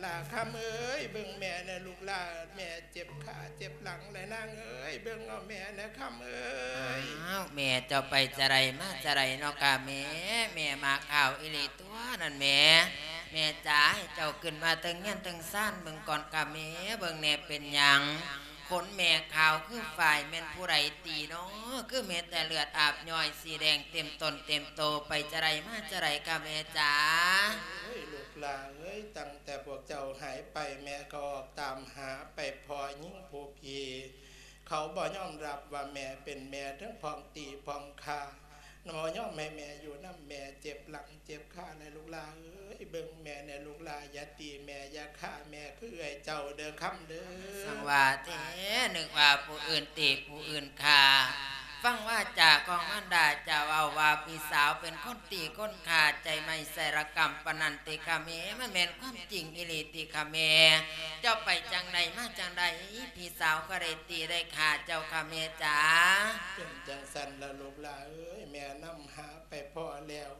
ลาคำเอ้ยเบิ่งแม่นะลูกหลาแม่เจ็บขาเจ็บหลังเลยนางเอ้ยเบิ่งเอาแม่นะคำเอ้ยอ้าวแม่เจ้าไปจะไรมาจะไรเนาะกะแม่แม่มาข่าวอิลีตัวนั่นแม่แม่จ๋าให้เจ้าขึ้นมาตึงเงี้ยตึงซ่านเบิ่งก่อนกะแม่เบิ่งแน่เป็นหยังขนแม่ข่าวคือฝ่ายแม่นผู้ไรตีเนาะคือแม่แต่เลือดอาบย่อยสีแดงเต็มตนเต็มโตไปจะไรมาจะไรกะแม่จ๋า หลาเอ้ยตั้งแต่พวกเจ้าหายไปแม่ก็ออกตามหาไปพอยิ่งผู้พีเขาบ่ยอมรับว่าแม่เป็นแม่ทั้งพองตีพองคาหนอย่อมแม่แม่อยู่น้ำแม่เจ็บหลังเจ็บขาในลูกลาเอ้ยเบิ่งแม่ในลูกลาอย่าตีแม่อย่าฆ่าแม่คือไอ้เจ้าเด้อคำเด้อสังวาเทนึกว่าผู้อื่นตีผู้อื่นฆ่า ฟังว่าจากของมันดาเจะเอาว่าพี่สาวเป็นคนตีคนขาดใจไม่ใส่ระกรรมปนันติคาเมมันแม่นความจริงอิลิติคาเม เจ้าไปจังใดมาจังใดพี่สาวก็ได้ตีได้ขาดเจ้าคาเมจ๋าเป็นจังสันละลูกหลาเอ้ยแม่นำหาไปพ่อแล้ว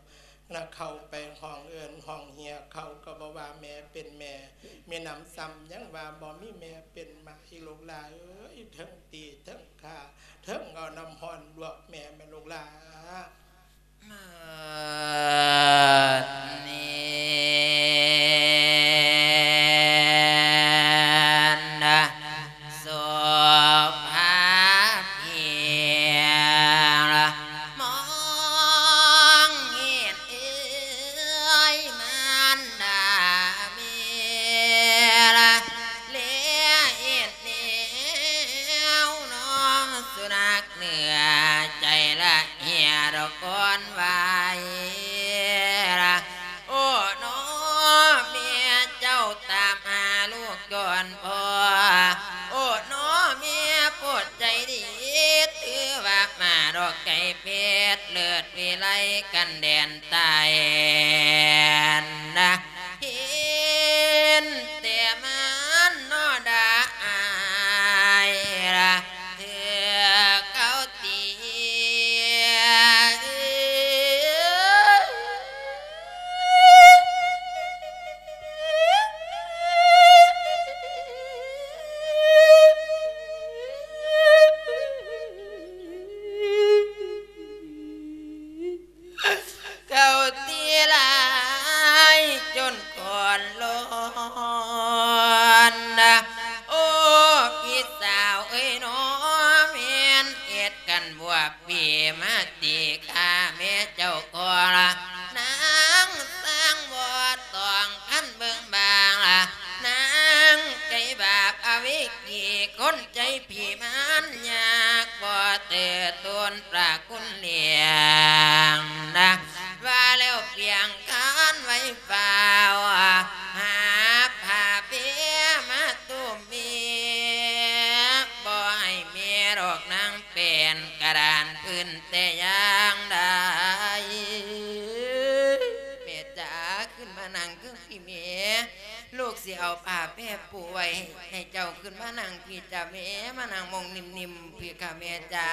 นะเข้าไปห้องเอินห้องเฮียเขาก็บอกว่าแม่เป็นแม่มีน้ำซ้ำยังว่าบ่มีแม่เป็นมาอีลูกหลาเอ้ยทั้งตีทั้งฆ่า เทั้งเอาน้ำหอนลวกแม่แม่ลูกหลาเมื่อนี้ กันแดนใต นิ่มๆพียกเะแมจ้า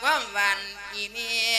ความวันอีเมีย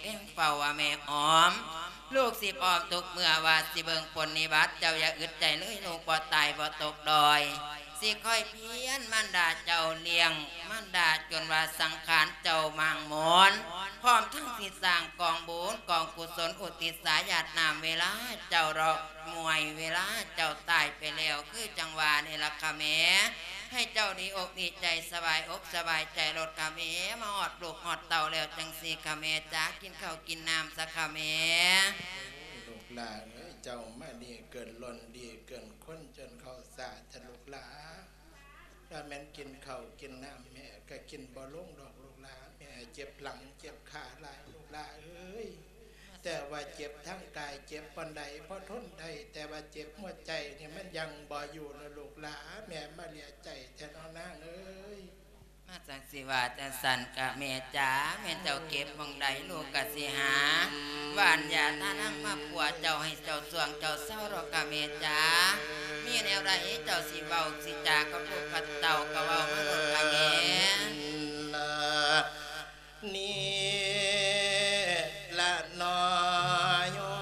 เพ่งเฝ้าว่าแม่ออม ลูกสิปอมทุกเมื่อว่าสิเบิงปนนิบัติเจ้าอย่าอึดใจเลยลูกบ่ตายบ่ตกดอย สิค่อยเพียนมันดาเจ้าเลี้ยง มันดาจนว่าสังขารเจ้ามังมอนพร้อมทั้งสิสร้างกองบุญกองกุศลอุทิสายาตนามเวลาเจ้ารอกมวยเวลาเจ้าตายไปแล้วคือจังหวะนี่ละค่ะแม่ ให้เจ้าดีอกดีใจสบายอกสบายใจรถค่ะแม่มาหอดปลูกหอดเต่าแล้วจังสีค่ะแม่จ้ากินข้าวกินน้ำสักค่ะแม่ลูกหลานเอ้ยเจ้ามาดีเกินล้นดีเกินคนจนเขาสาทะลูกหลาถ้าแม่นกินข้าวกินน้ำแม่ก็กินบ่ลงดอกลูกหลาแม่เจ็บหลังเจ็บขาหลายลูกหลาเอ้ย แต่ว่าเจ็บทั้งกายเจ็บปานใดเพอทนได้แต่ว่าเจ็บหัวใจนี่มันยังบ่อยู่นะลูกหลาแม่มาเลียใจแทนอานางเอ้ยมาจากสิว่าจะสันกะแม่จ๋าแม่เจ้าเก็บมองใดลูกกะสิหาหวานยาท่านั่งมาปัวเจ้าให้เจ้าสวงเจ้าเศร้ารอกกะแม่จ๋ามีแนวใดเจ้าสิเบาสิจากัลูกกับเต่ากะเบามาหลดกะแม่นี่ ละ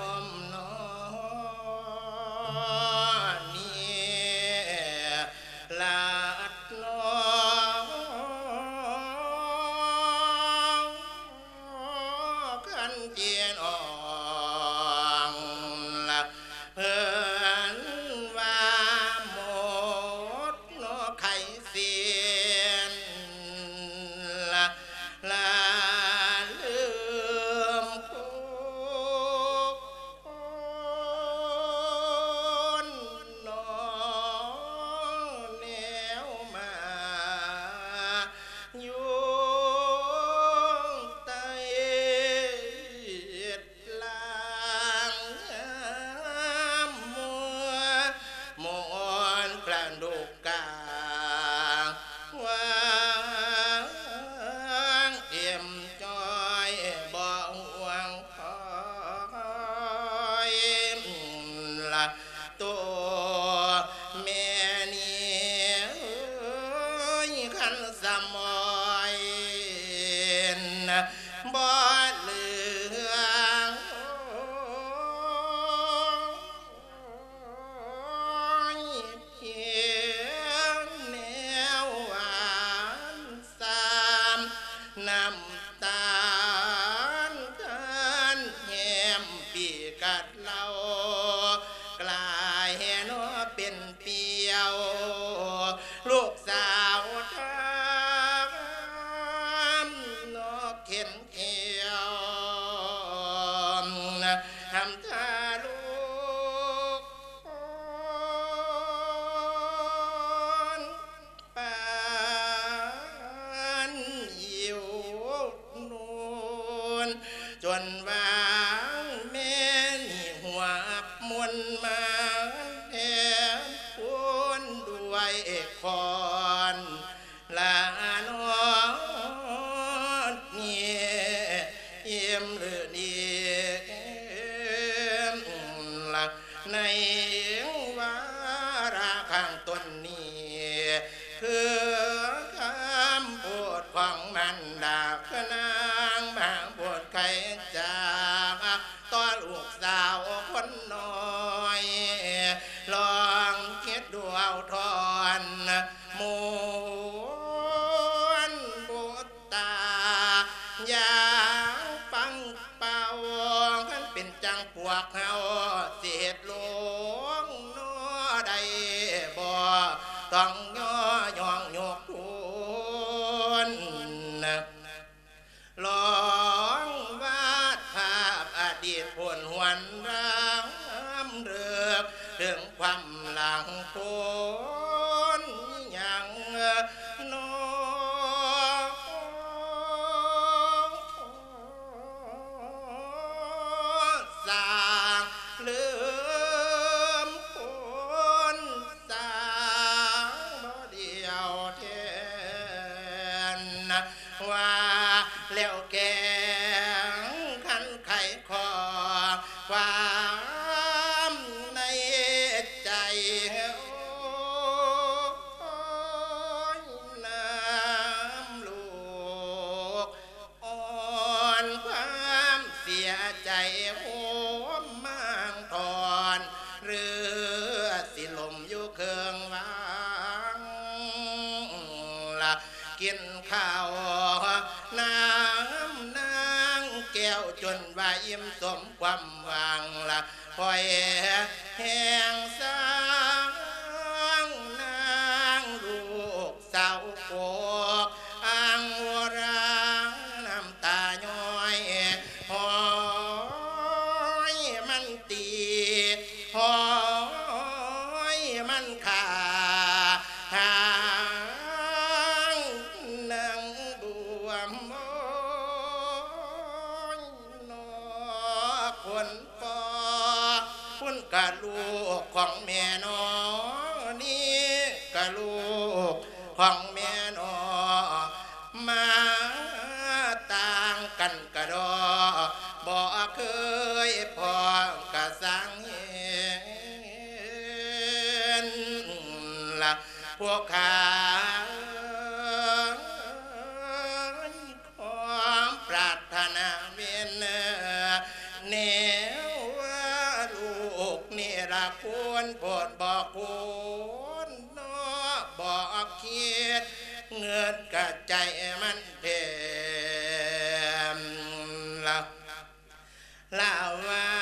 พวกเขาเสียดหลวงนอใดบ่ต้องย่อยองยกทุนลองวาดภาพอดีตผลหวนรามเรือกถึงความหลังค Yeah. พวกข้าความปรารถนาเมนเนวลูกนี่ละคุณปวดบอกคุณนอบอกคิดเงิอดกระใจมันเพ็มละละว่า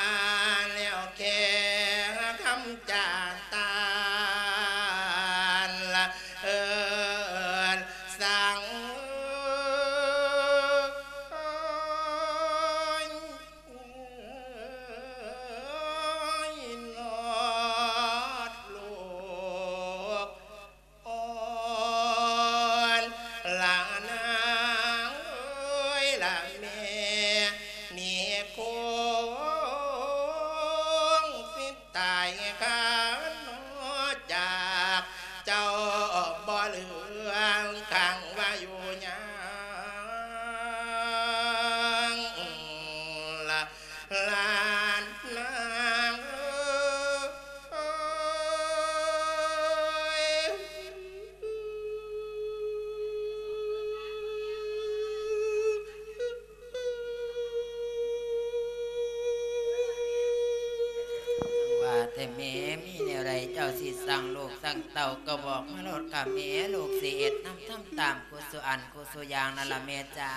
สุอันกุสุยางนั่นละเมจ้า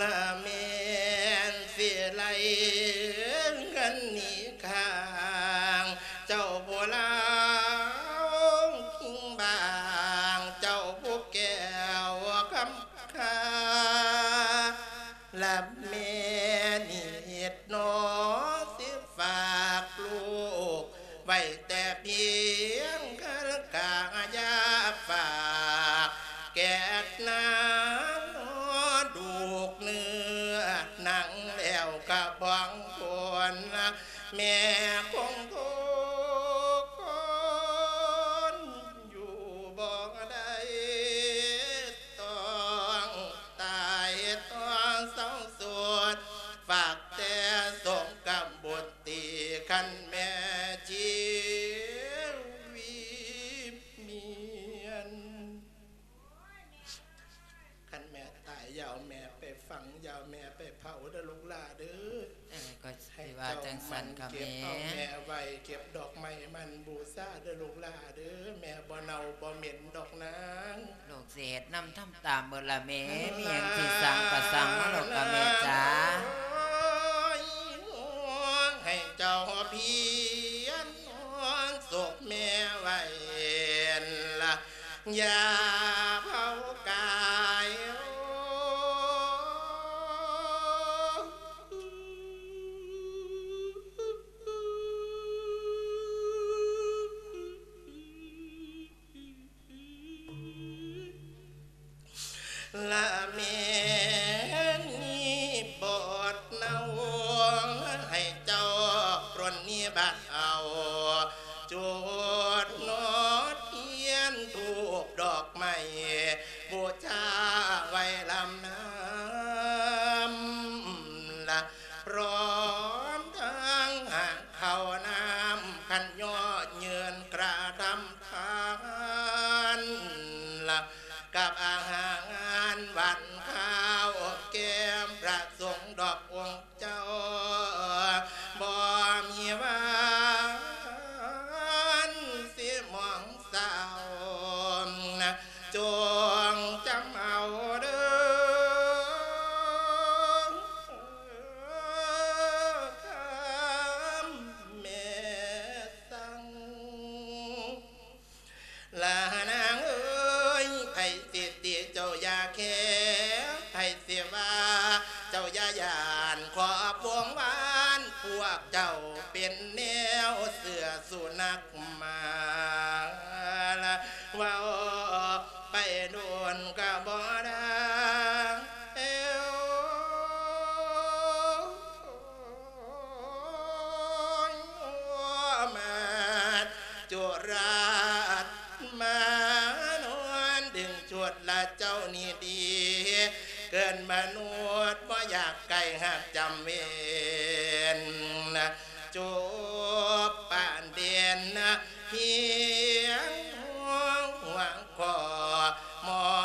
ละเมนเสียไหลเงินนี้ แต่สมกับบทตีคันแม่ชีวิเมียนคันแม่ตายยาวแม่ไปฝังยาวแม่ไปเผาเด้อลูกลาเด้อก็สิว่าจังสันกับแม่เก็บแม่ไว้เก็บดอกไม้มันบูซาเด้อลูกลาเด้อแม่บ่เนาบ่เหม็นดอกนางโลกเศษน้ำทำตามเบอละแม่มีอย่างที่สั่งประสั่งมาลูกกะแม่จ้า เจ้าเพียนน้องศพแม่ไว้ละยา เวนจูบปานเดียนเพียงหวังคอมอ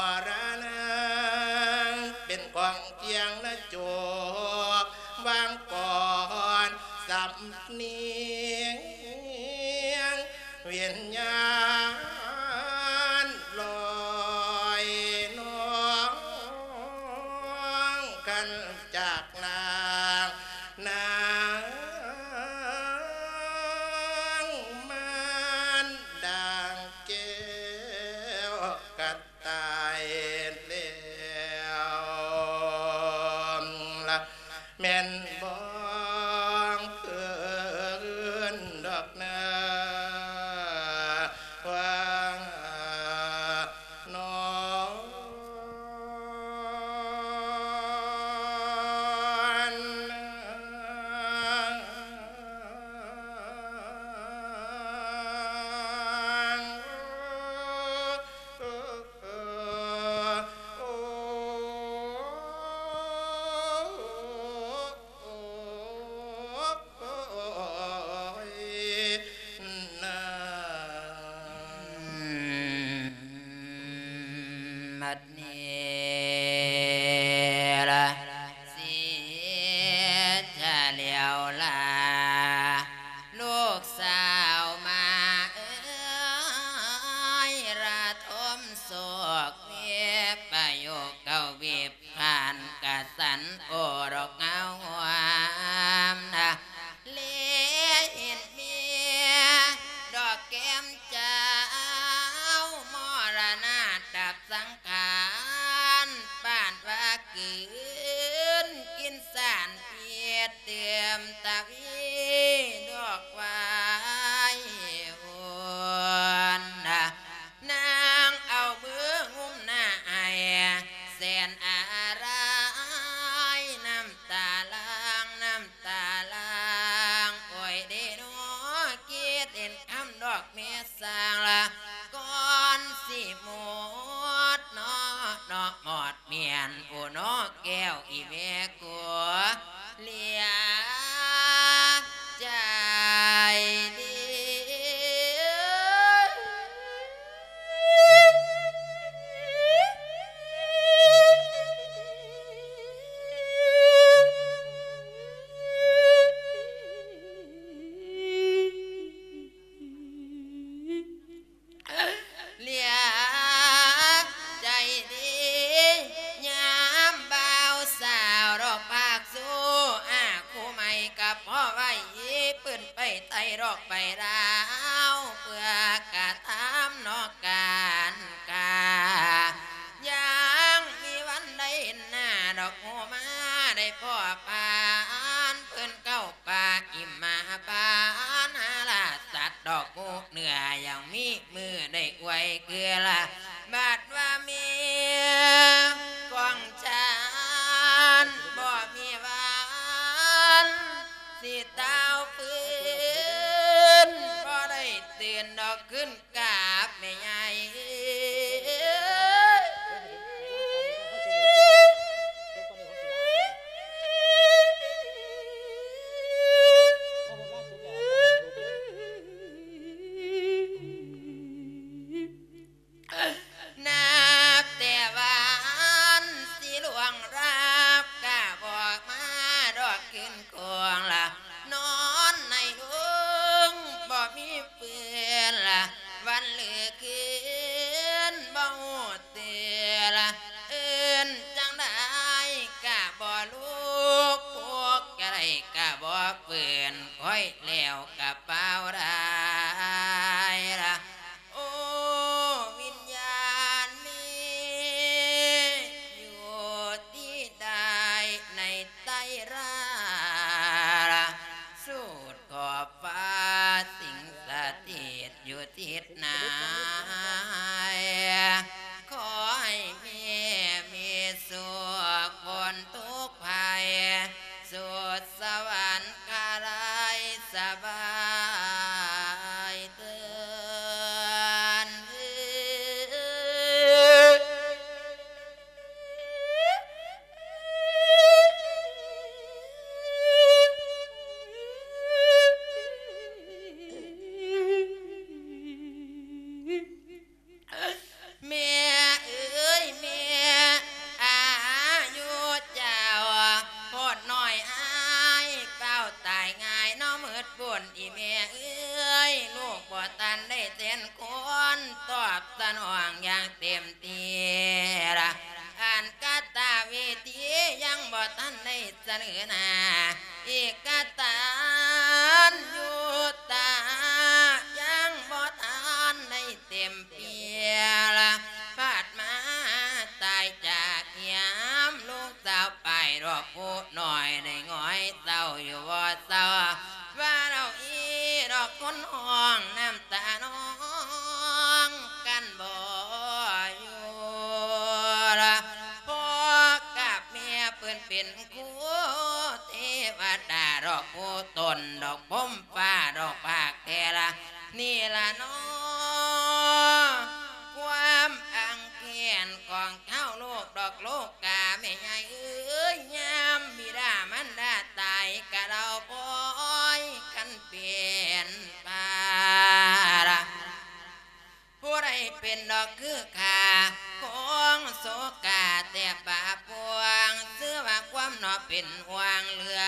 นอเป็นห่วงเหลือ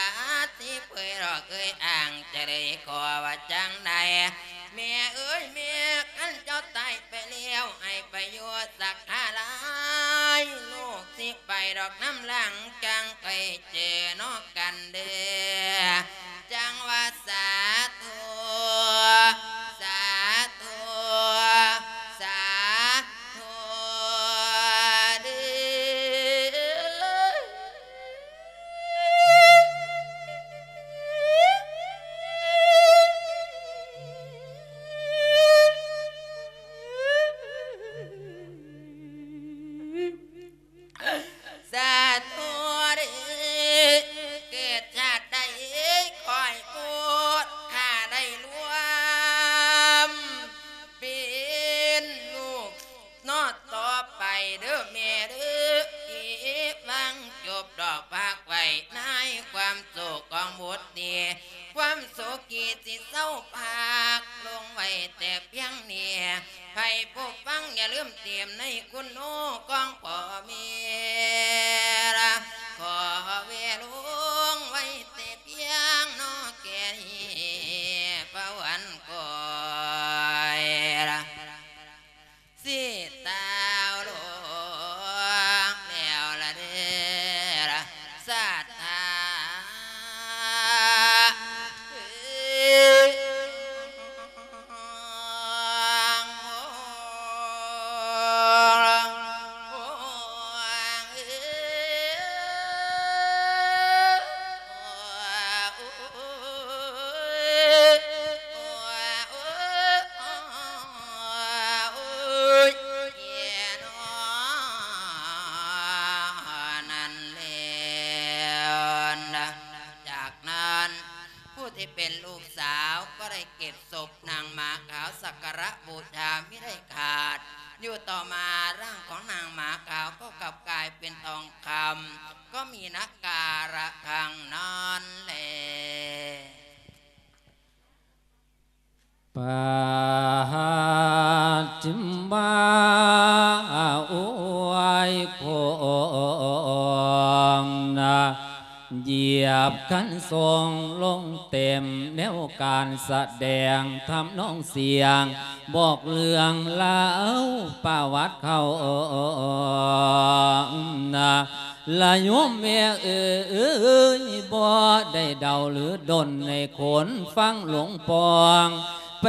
ที่เพื่อราเคยอ่างจะได้ขอว่าจังใดเมียเอ้ยเมียกันเจ้าตายไปเลี้ยวไอ้ปรยชน์สักอาไรลูกสิไปดอกน้ำหลังจังไปเจอนอกกันเด้อจังว่าสาธุ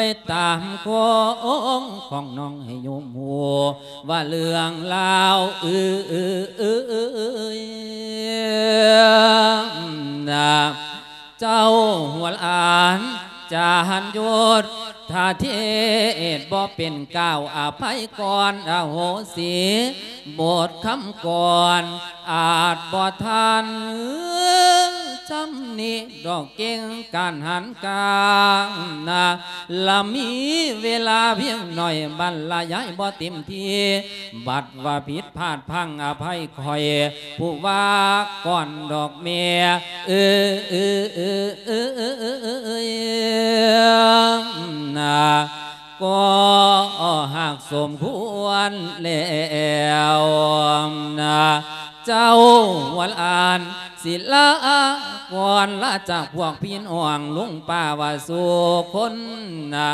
ไปตามโค้งของน้องให้ยมหัวว่าเรื่องลาวอืออเจ้าหัวหลานจาหันยศถ้าเทศบ่เป็นก้าวอภัยก่อนอโหสีบทคำก่อน อาจบ่ทันจำนี้ดอกเก่งการหันกางนาละมีเวลาเพียงหน่อยบรรลายบ่เต็มทีบัดว่าผิดพลาดพังอภัยคอย ผู้ว่าก่อนดอกเมียเออเออเออเออเออเออนาก็หากสมควรแล้วนะ เจ้าวันอ่านศิลาก่อนละจากพวกพี่น้องลุงป้าว่าสู่คนนะ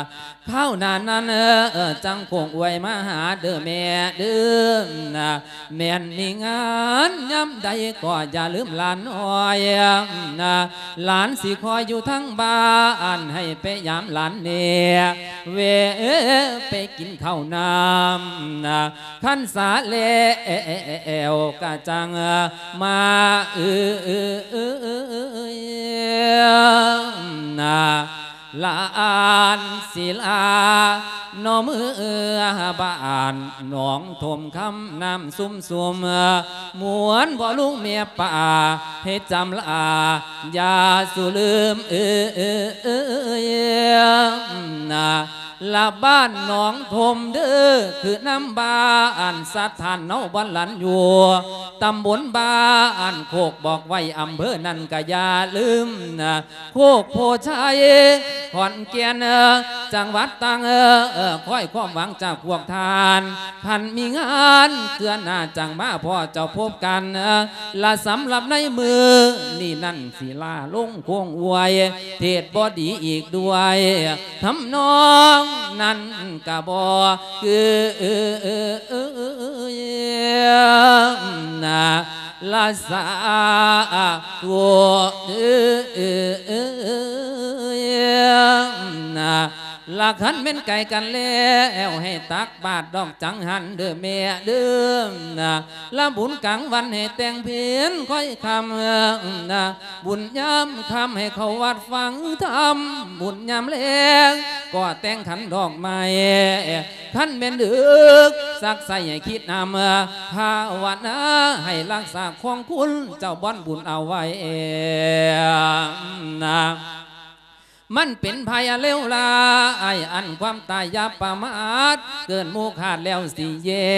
เข้านานั้นเออจังคงไว้มาหาเด้อแม่เด้อนะแม่นมีงานย้ำใดก็อย่าลืมหลานอ้อยนะหลานสิคอยอยู่ทั้งบ้านให้ไปยามหลานเนี่ยเวไปกินข้าวน้ำนะขั้นสาเลวกะจังมาเออเออเออเออเออนะลานศิลาโนมือบ้านหนองทมคำน้ำซุ่มซุ่มมวนบ่ลุงเมียป่าให้จำลาอย่าสุลืมเออเออเออเออนะ ละบ้านหนองทมเด้อคือน้ำบาอันสัตานเนาบันหลันอยู่ตำบลบาอันโคกบอกไว้อำเภอนั่นก็อย่าลืมนะโคกโพชัยขอนเกียนจังหวัดตังเออเออคอยความหวังจากพวกทาน พันมีงานเกือหน้าจังมาพ่อเจ้าพบกันละสำหรับในมือ นี่นั่นศิลาลงโคงอวย เทศบอดีอีกด้วยทำนองนั้นกะบอคือเออเออเออเออเออนะละสาตัวเอ อเออเออนะละขันเป็นไก่กันแล้วให้ตักบาทดอกจังหันเด้อแม่เด้อนะละบุญกลางวันให้แต่งเพียนค่อยคำนะบุญยามคำให้เขาวัดฟังธรรมบุญยามแลงก็แต่งขันดอกไม้ขันเป็นดึกสักใส่ให้คิดนำภาวนาให้รักษาของคุณเจ้าบ้อนบุญเอาไว้นะ มันเป็นภัยเลวลายอันความตายยาประมาทเกินมูขาดแล้วสิเย่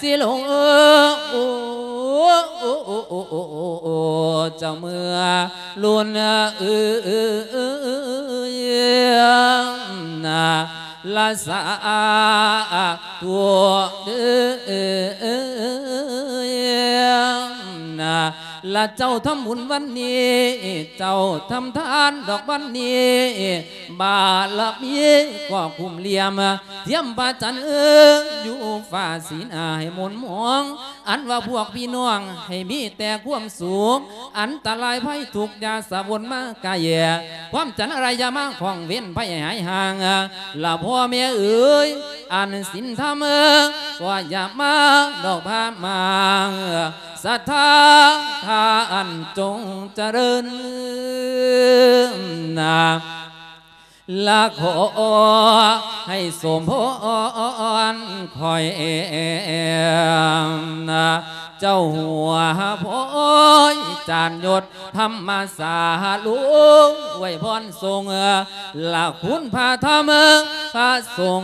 สิลงเออโอ้โอ้โอ้โอ้โอ้โอ้โอ้เจ้าเมื่อลุนเออเออเออเออเอนะ ละสาตัวเด้อนะละเจ้าทำบุญวันนี้ เจ้าทำทานดอกวันนี้ บาลมีก็คุมเลียม เทียมปาจันเอออยู่ฝ่าศีนาให้มนมอง อันว่าพวกพี่น้องให้มีแต่ความสุขอันตรายภัยถูกยาสาวนมากายความจันอะไรยามาของเว้นภัยหายห่างละพอแม่เอ๋ยอันสินธรรมก็อย่ามาดอกพามาศรัทธาทานจงเจริญนา ละขอให้สมพรคอยนะเจ้าหัวพอยจานยศธรรมสาลุไว้พรทรงละคุณพาธรรมพระทรง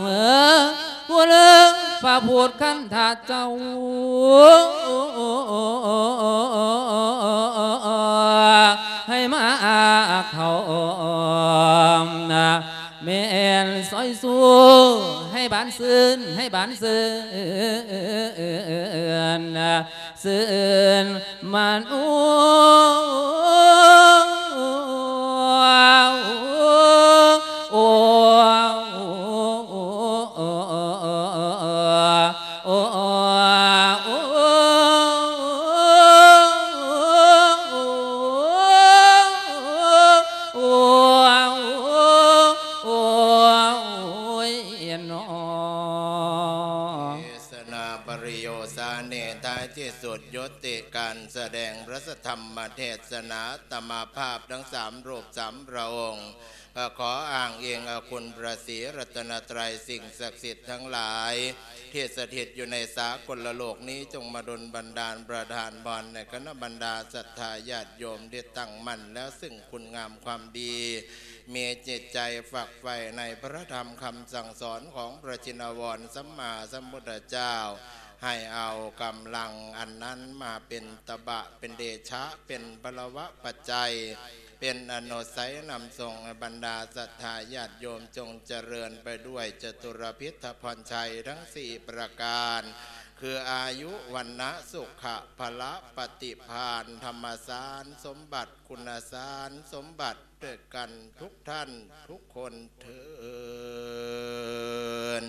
ผู้เลิงพระพูดขันธาเจ้าให้มาเขานะเมนซอยสู้ให้บ้านซื่นให้บ้านซื่นซื่นมันโอ้โอ้ สดงพระธรรมเทศนาตมาภาพทั้งสามรูปสามพระองค์ขออ้างเองอคุณพระศรีรัตนตรัยสิ่งศักดิ์สิทธิ์ทั้งหลายที่สถิตอยู่ในสากลโลกนี้จงมาดลบันดาลประทานบอลในคณะบรรดาศรัทธาญาติโยมที่ตั้งมั่นแล้วซึ่งคุณงามความดี มีจิตใจฝักใฝ่ในพระธรรมคำสั่งสอนของพระชินวรสัมมาสัมพุทธเจ้า ให้เอากำลังอันนั้นมาเป็นตบะเป็นเดชะ เป็นบลวะปัจจัย เป็นอนุสัยนำส่งบรรดาศรัทธาญาติโยมจงเจริญไปด้วยจตุรพิธพรชัยทั้งสี่ประการ คืออายุวันนะสุขะพละปฏิพานธรรมสารสมบัติคุณสารสมบัติด้วยกันทุกท่านทุกคนเถิน